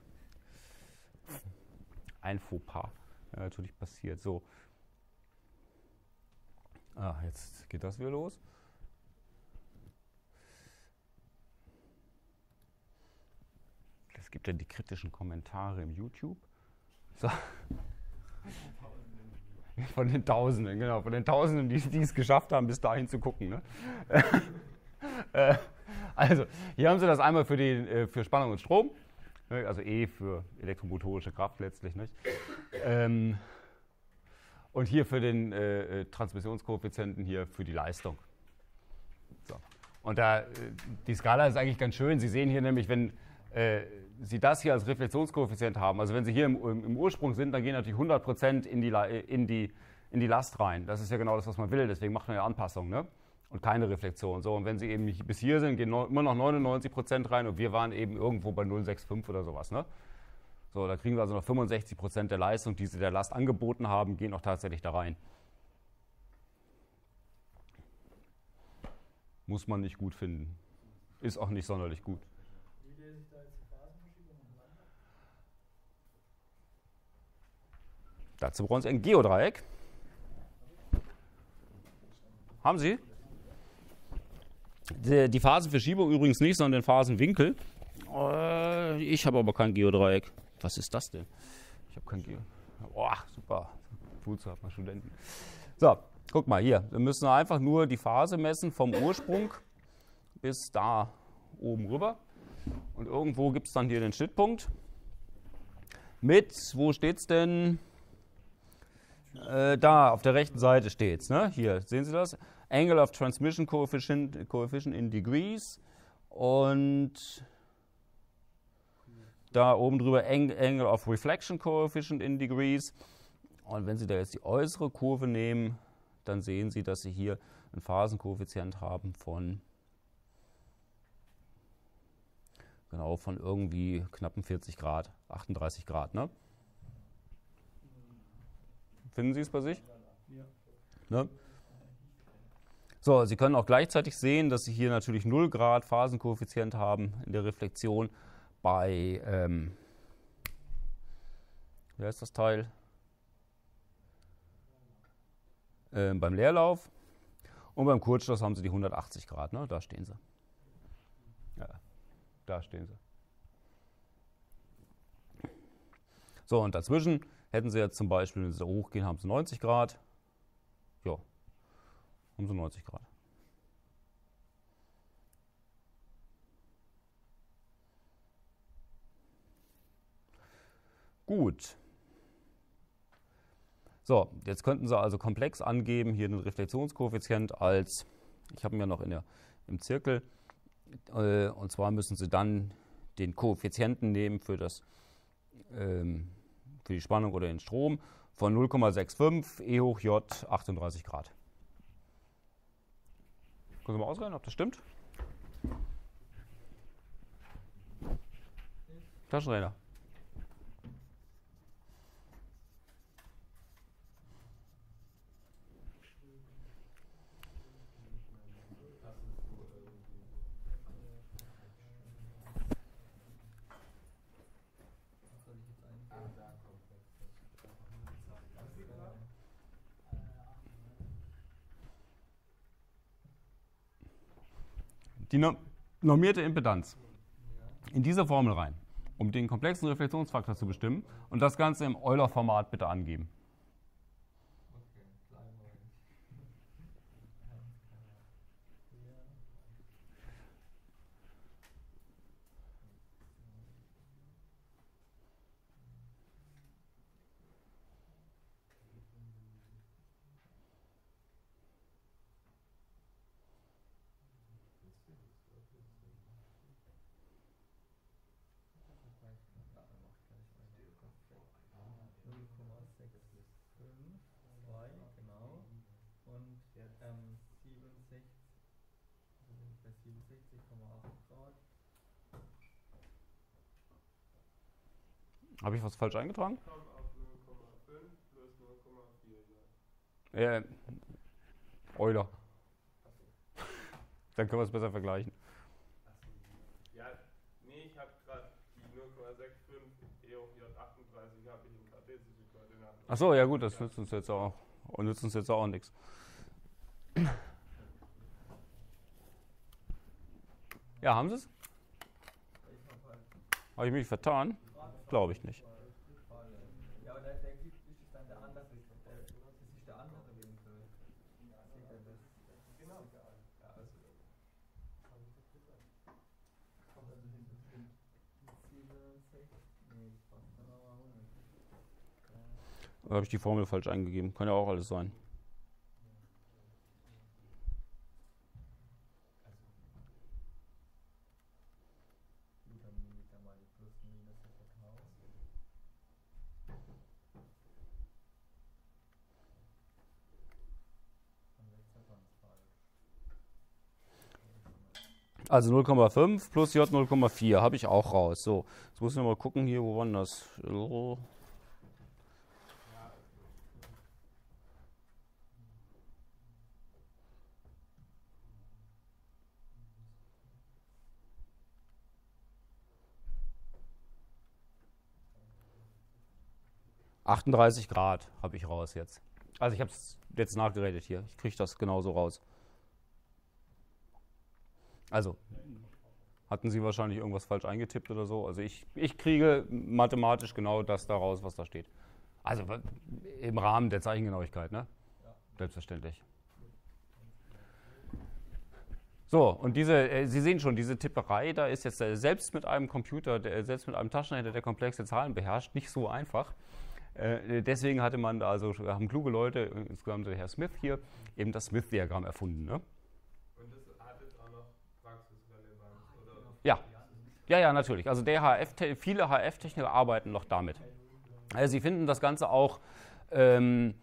S1: Ein Fauxpas. Ja, natürlich passiert. So. Ah, jetzt geht das wieder los. Es gibt ja die kritischen Kommentare im YouTube. So. Von den Tausenden, genau, von den Tausenden, die, es geschafft haben, bis dahin zu gucken. Ne? [laughs] Äh, also, hier haben Sie das einmal für, die, äh, für Spannung und Strom, also E für elektromotorische Kraft letztlich. Nicht? Ähm, und hier für den äh, äh, Transmissionskoeffizienten hier für die Leistung. So. Und da, die Skala ist eigentlich ganz schön. Sie sehen hier nämlich, wenn äh, Sie das hier als Reflexionskoeffizient haben, also wenn Sie hier im, im Ursprung sind, dann gehen natürlich 100% in die, in, die, in die Last rein. Das ist ja genau das, was man will, deswegen macht man ja Anpassungen ne? Und keine Reflexion. So, und wenn Sie eben bis hier sind, gehen immer noch 99% rein und wir waren eben irgendwo bei 0,65 oder sowas. Ne? So, da kriegen wir also noch 65% der Leistung, die Sie der Last angeboten haben, gehen auch tatsächlich da rein. Muss man nicht gut finden. Ist auch nicht sonderlich gut. Dazu brauchen Sie ein Geodreieck. Haben Sie? Die Phasenverschiebung übrigens nicht, sondern den Phasenwinkel. Äh, ich habe aber kein Geodreieck. Was ist das denn? Ich habe kein Geodreieck. Boah, super. Wozu hat man Studenten? So, guck mal hier. Wir müssen einfach nur die Phase messen vom Ursprung bis da oben rüber. Und irgendwo gibt es dann hier den Schnittpunkt. Mit, wo steht es denn? Äh, da, auf der rechten Seite steht es. Ne? Hier, sehen Sie das? Angle of Transmission Coefficient, Coefficient in Degrees. Und da oben drüber Angle of Reflection Coefficient in Degrees. Und wenn Sie da jetzt die äußere Kurve nehmen, dann sehen Sie, dass Sie hier einen Phasenkoeffizient haben von genau von irgendwie knappen 40 Grad, 38 Grad. Ne? Finden Sie es bei sich? Ja. Ne? So, Sie können auch gleichzeitig sehen, dass Sie hier natürlich 0 Grad Phasenkoeffizient haben in der Reflexion bei, ähm, wie heißt das Teil? Ähm, beim Leerlauf. Und beim Kurzschluss haben Sie die 180 Grad, ne? da stehen Sie. Da stehen sie. So, und dazwischen hätten sie jetzt zum Beispiel, wenn sie da hochgehen, haben sie 90 Grad. Haben sie 90 Grad. Gut. So, jetzt könnten Sie also komplex angeben, hier den Reflexionskoeffizient als, ich habe ihn ja noch in der, im Zirkel, äh, und zwar müssen Sie dann den Koeffizienten nehmen für, das, ähm, für die Spannung oder den Strom von 0,65 E hoch J 38 Grad. Können Sie mal ausrechnen, ob das stimmt? Taschenrechner. Die no- normierte Impedanz in diese Formel rein, um den komplexen Reflexionsfaktor zu bestimmen und das Ganze im Euler-Format bitte angeben.
S2: Okay, kleinen Moment. Hier. Ja, er macht gleich weiter. Perfekt. 0,65, 2, genau. Und ähm, 67, also bin ich bei 67,8 Grad.
S1: Habe ich was falsch eingetragen?
S3: Kommt auf 0,5 plus 0,4 sein.
S1: Äh, Euler. Dann können wir es besser vergleichen.
S3: Ja, nee, ich habe gerade die 0,65 E hoch J 38 habe ich in kartesische Koordinaten.
S1: Achso, ja gut, das nützt uns jetzt auch, und nützt uns jetzt auch nichts. Ja, haben Sie es?
S2: Habe
S1: ich mich vertan? Glaube ich nicht.
S2: Ja, aber der, der gibt, ist es dann der andere, der, das ist der andere Winkel. Sieht das? Ja, das sind 67, nee, das passt dann aber auch nicht.
S1: Oder habe ich die Formel falsch eingegeben? Kann ja auch alles sein.
S2: Gut, dann nehme ich da mal die Plus und Minus sofort raus. Dann wird's ja ganz falsch.
S1: Also 0,5 plus J 0,4 habe ich auch raus. So, jetzt muss ich mal gucken hier, wo war das? ...38 Grad habe ich raus jetzt. Also ich habe es jetzt nachgeredet hier. Ich kriege das genauso raus. Also, hatten Sie wahrscheinlich irgendwas falsch eingetippt oder so? Also ich, ich kriege mathematisch genau das daraus, was da steht. Also im Rahmen der Zeichengenauigkeit, ne? Selbstverständlich. So, und diese, äh, Sie sehen schon, diese Tipperei, da ist jetzt äh, selbst mit einem Computer, der, selbst mit einem Taschenrechner, der komplexe Zahlen beherrscht, nicht so einfach. Äh, deswegen hatte man also, haben kluge Leute, insgesamt der Herr Smith hier, eben das Smith-Diagramm erfunden. Ne?
S3: Und das hat jetzt auch noch Praxisrelevanz, oder?
S1: Ja. Ja, ja, natürlich. Also HF, viele HF-Techniker arbeiten noch damit. Also Sie finden das Ganze auch ähm,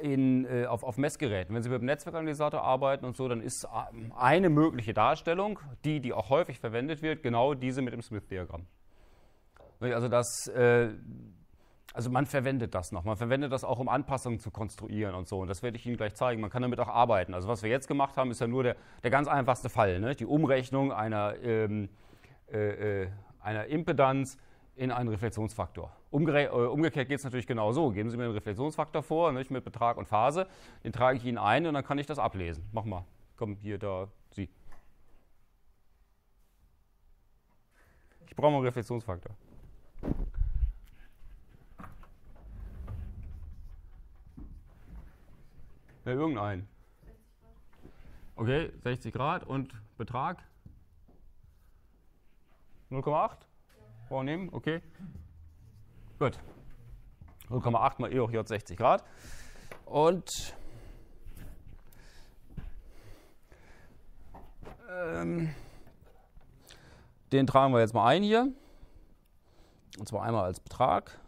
S1: in, äh, auf, auf Messgeräten. Wenn Sie mit dem Netzwerkanalysator arbeiten und so, dann ist ähm, eine mögliche Darstellung, die, die auch häufig verwendet wird, genau diese mit dem Smith-Diagramm. Also das, äh, also man verwendet das noch. Man verwendet das auch, um Anpassungen zu konstruieren und so. Und das werde ich Ihnen gleich zeigen. Man kann damit auch arbeiten. Also was wir jetzt gemacht haben, ist ja nur der, der ganz einfachste Fall. Ne? Die Umrechnung einer, ähm, äh, äh, einer Impedanz in einen Reflexionsfaktor. Umgere äh, umgekehrt geht es natürlich genau so. Geben Sie mir einen Reflexionsfaktor vor, nicht, mit Betrag und Phase. Den trage ich Ihnen ein und dann kann ich das ablesen. Mach mal. Komm, hier, da, Sie. Ich brauche einen Reflexionsfaktor. Ja, irgendeinen. Okay, 60 Grad und Betrag? 0,8? Vornehmen, okay. Gut. 0,8 mal E hoch J 60 Grad. Und ähm, den tragen wir jetzt mal ein hier. Und zwar einmal als Betrag.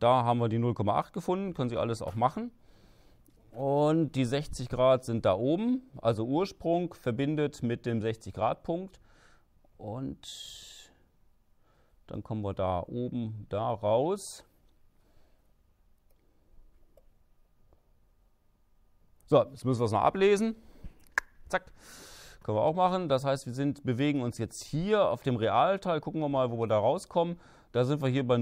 S1: Da haben wir die 0,8 gefunden, können Sie alles auch machen. Und die 60 Grad sind da oben, also Ursprung verbindet mit dem 60 Grad Punkt. Und dann kommen wir da oben da raus. So, jetzt müssen wir es noch ablesen. Zack. Können wir auch machen. Das heißt, wir sind, bewegen uns jetzt hier auf dem Realteil. Gucken wir mal, wo wir da rauskommen. Da sind wir hier bei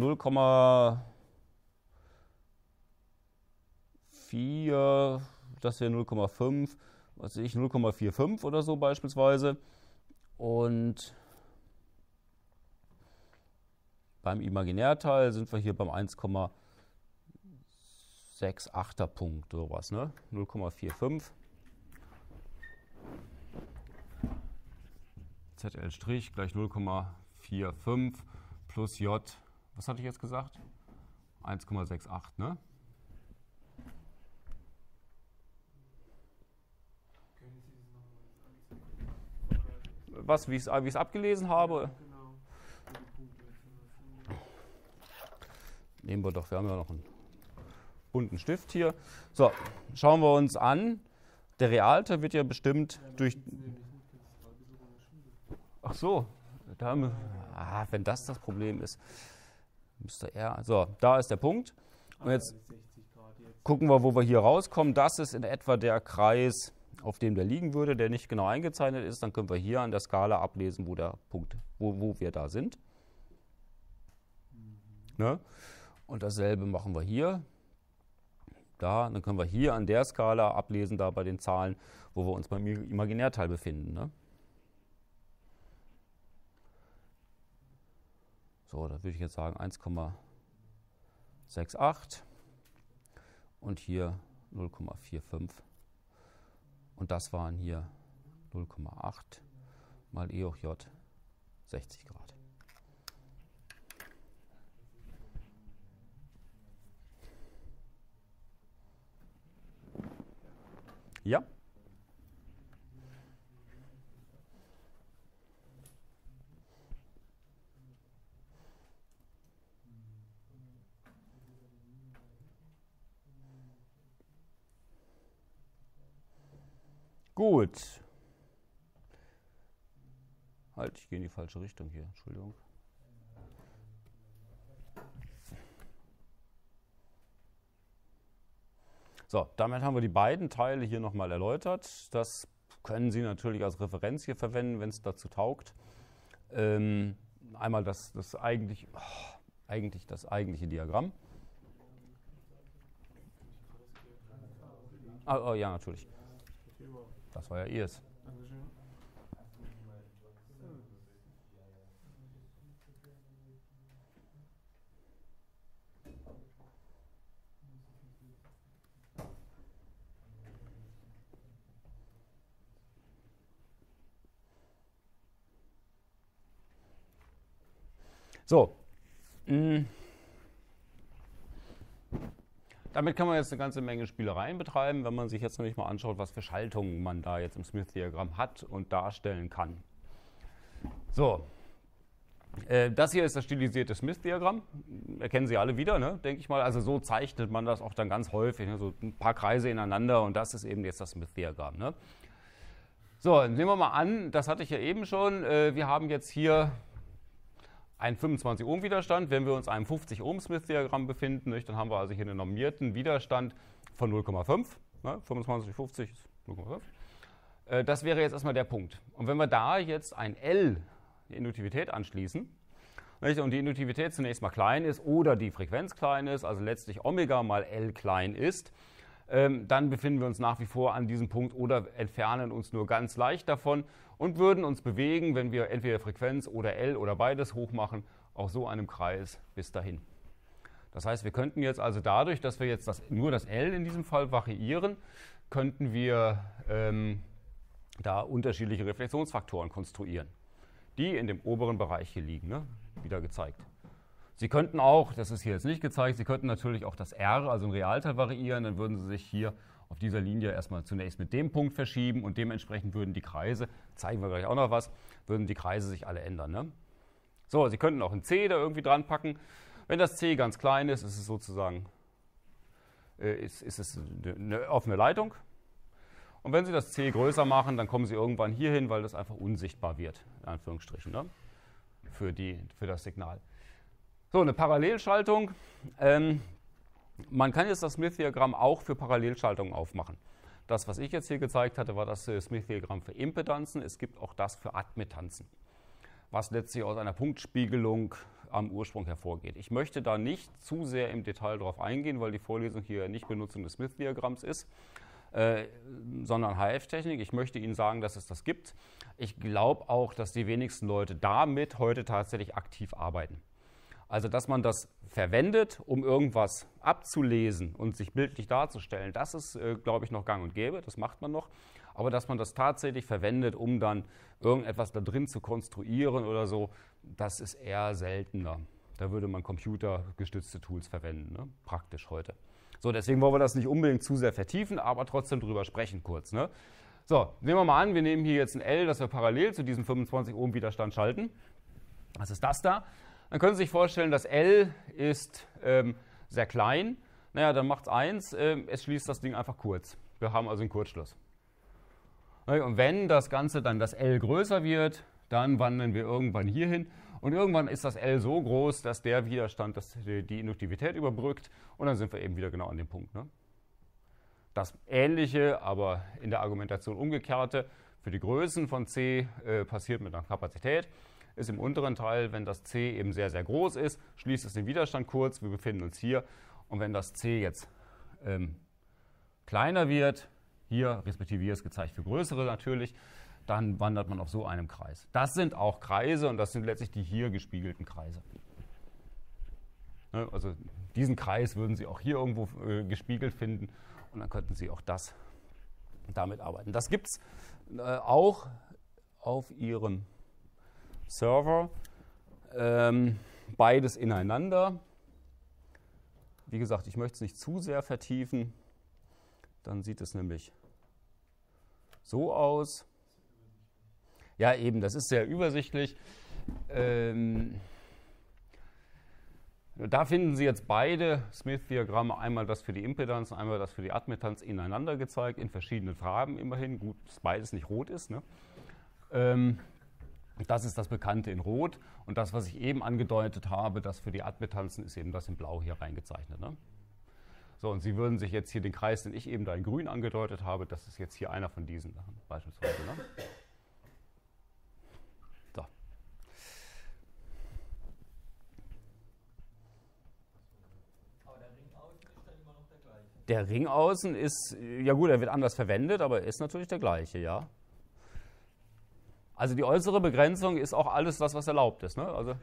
S1: 0,4, das wäre 0,5, was ich, 0,45 oder so beispielsweise. Und beim Imaginärteil sind wir hier beim 1,68er Punkt, sowas, ne? 0,45. ZL' gleich 0,45 plus J, was hatte ich jetzt gesagt? 1,68, ne? Was, wie ich es abgelesen habe? Nehmen wir doch, wir haben ja noch einen bunten Stift hier. So, schauen wir uns an. Der Realte wird ja bestimmt durch. Ach so, da haben wir, ah, wenn das das Problem ist, müsste er. So, da ist der Punkt. Und jetzt gucken wir, wo wir hier rauskommen. Das ist in etwa der Kreis, auf dem der liegen würde, der nicht genau eingezeichnet ist. Dann können wir hier an der Skala ablesen, wo der Punkt, wo, wo wir da sind. Ne? Und dasselbe machen wir hier. Da, dann können wir hier an der Skala ablesen, da bei den Zahlen, wo wir uns beim Imaginärteil befinden. Ne? So, da würde ich jetzt sagen 1,68 und hier 0,45. Und das waren hier 0,8 mal E hoch J 60 Grad. Ja? Gut. Halt, ich gehe in die falsche Richtung hier. Entschuldigung. So, damit haben wir die beiden Teile hier nochmal erläutert. Das können Sie natürlich als Referenz hier verwenden, wenn es dazu taugt. Ähm, einmal das, das eigentlich, oh, eigentlich das eigentliche Diagramm. Ah, oh, ja, natürlich. Das war ja ihrs. So. Mm. Damit kann man jetzt eine ganze Menge Spielereien betreiben, wenn man sich jetzt nämlich mal anschaut, was für Schaltungen man da jetzt im Smith-Diagramm hat und darstellen kann. So, äh, das hier ist das stilisierte Smith-Diagramm. Erkennen Sie alle wieder, ne? denke ich mal. Also so zeichnet man das auch dann ganz häufig. Ne? So ein paar Kreise ineinander und das ist eben jetzt das Smith-Diagramm. Ne? So, nehmen wir mal an, das hatte ich ja eben schon. Äh, wir haben jetzt hier einen 25 Ohm Widerstand. Wenn wir uns einem 50 Ohm Smith Diagramm befinden, nicht, dann haben wir also hier einen normierten Widerstand von 0,5. Ne, 25, 50 ist 0,5. Äh, das wäre jetzt erstmal der Punkt. Und wenn wir da jetzt ein L, die Induktivität anschließen, nicht, und die Induktivität zunächst mal klein ist oder die Frequenz klein ist, also letztlich Omega mal L klein ist, ähm, dann befinden wir uns nach wie vor an diesem Punkt oder entfernen uns nur ganz leicht davon und würden uns bewegen, wenn wir entweder Frequenz oder L oder beides hochmachen, auch so einem Kreis bis dahin. Das heißt, wir könnten jetzt also dadurch, dass wir jetzt das, nur das L in diesem Fall variieren, könnten wir ähm, da unterschiedliche Reflexionsfaktoren konstruieren, die in dem oberen Bereich hier liegen, ne? wieder gezeigt. Sie könnten auch, das ist hier jetzt nicht gezeigt, Sie könnten natürlich auch das R, also ein Realteil variieren, dann würden Sie sich hier auf dieser Linie erstmal zunächst mit dem Punkt verschieben und dementsprechend würden die Kreise, zeigen wir gleich auch noch was, würden die Kreise sich alle ändern. Ne? So, Sie könnten auch ein C da irgendwie dran packen. Wenn das C ganz klein ist, ist es sozusagen äh, ist, ist es eine offene Leitung. Und wenn Sie das C größer machen, dann kommen Sie irgendwann hier hin, weil das einfach unsichtbar wird, in Anführungsstrichen, ne? für, die, für das Signal. So, eine Parallelschaltung. Ähm, man kann jetzt das Smith-Diagramm auch für Parallelschaltungen aufmachen. Das, was ich jetzt hier gezeigt hatte, war das äh, Smith-Diagramm für Impedanzen. Es gibt auch das für Admittanzen, was letztlich aus einer Punktspiegelung am Ursprung hervorgeht. Ich möchte da nicht zu sehr im Detail darauf eingehen, weil die Vorlesung hier nicht Benutzung des Smith-Diagramms ist, äh, sondern HF-Technik. Ich möchte Ihnen sagen, dass es das gibt. Ich glaube auch, dass die wenigsten Leute damit heute tatsächlich aktiv arbeiten. Also, dass man das verwendet, um irgendwas abzulesen und sich bildlich darzustellen, das ist, äh, glaube ich, noch gang und gäbe, das macht man noch. Aber dass man das tatsächlich verwendet, um dann irgendetwas da drin zu konstruieren oder so, das ist eher seltener. Da würde man computergestützte Tools verwenden, ne? praktisch heute. So, deswegen wollen wir das nicht unbedingt zu sehr vertiefen, aber trotzdem drüber sprechen kurz. Ne? So, nehmen wir mal an, wir nehmen hier jetzt ein L, das wir parallel zu diesem 25 Ohm Widerstand schalten. Was ist das da? Dann können Sie sich vorstellen, das L ist ähm, sehr klein. Naja, dann macht es eins, äh, es schließt das Ding einfach kurz. Wir haben also einen Kurzschluss. Und wenn das Ganze dann das L größer wird, dann wandern wir irgendwann hier hin. Und irgendwann ist das L so groß, dass der Widerstand das, die Induktivität überbrückt. Und dann sind wir eben wieder genau an dem Punkt. Ne? Das Ähnliche, aber in der Argumentation umgekehrte, für die Größen von C äh, passiert mit einer Kapazität ist im unteren Teil, wenn das C eben sehr, sehr groß ist, schließt es den Widerstand kurz. Wir befinden uns hier. Und wenn das C jetzt ähm, kleiner wird, hier, respektive hier ist gezeigt für größere natürlich, dann wandert man auf so einem Kreis. Das sind auch Kreise und das sind letztlich die hier gespiegelten Kreise. Ne, also diesen Kreis würden Sie auch hier irgendwo äh, gespiegelt finden und dann könnten Sie auch das damit arbeiten. Das gibt es äh, auch auf Ihrem Server. Ähm, beides ineinander. Wie gesagt, ich möchte es nicht zu sehr vertiefen. Dann sieht es nämlich so aus. Ja, eben, das ist sehr übersichtlich. Ähm, da finden Sie jetzt beide Smith-Diagramme, einmal das für die Impedanz, einmal das für die Admittanz ineinander gezeigt, in verschiedenen Farben immerhin. Gut, dass beides nicht rot ist. Ne? Ähm, das ist das Bekannte in Rot. Und das, was ich eben angedeutet habe, das für die Admittanzen, ist eben das in Blau hier reingezeichnet. Ne? So, und Sie würden sich jetzt hier den Kreis, den ich eben da in Grün angedeutet habe, das ist jetzt hier einer von diesen beispielsweise. Ne? So.
S2: Der Ring außen ist,
S1: ja gut, er wird anders verwendet, aber er ist natürlich der gleiche, ja. Also die äußere Begrenzung ist auch alles das, was erlaubt ist. Ne? Also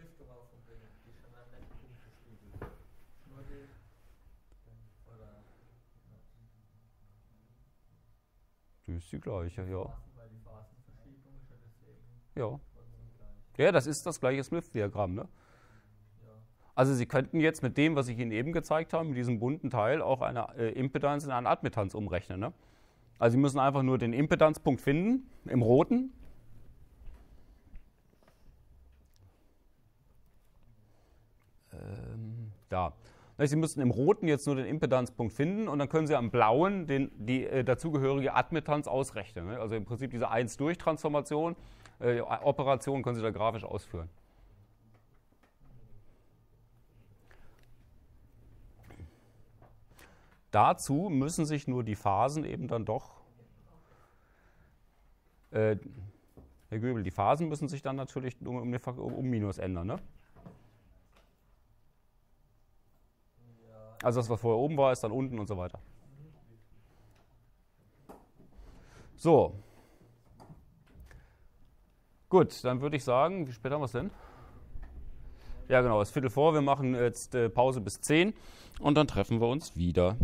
S2: die ist die.
S1: Gleiche, ja.
S2: Ja
S1: Ja, das ist das gleiche Smith-Diagramm. Ne? Also Sie könnten jetzt mit dem, was ich Ihnen eben gezeigt habe, mit diesem bunten Teil, auch eine äh, Impedanz in eine Admittanz umrechnen. Ne? Also Sie müssen einfach nur den Impedanzpunkt finden, im roten. Da. Sie müssen im roten jetzt nur den Impedanzpunkt finden und dann können Sie am blauen den, die äh, dazugehörige Admittanz ausrechnen. Ne? Also im Prinzip diese 1-Durch-Transformation, äh, Operation können Sie da grafisch ausführen. Dazu müssen sich nur die Phasen eben dann doch, äh, Herr Göbel, die Phasen müssen sich dann natürlich um, um, um Minus ändern. Ne? Also das, was vorher oben war, ist dann unten und so weiter. So. Gut, dann würde ich sagen, wie spät haben wir es denn? Ja, genau, es ist Viertel vor. Wir machen jetzt äh, Pause bis 10 und dann treffen wir uns wieder.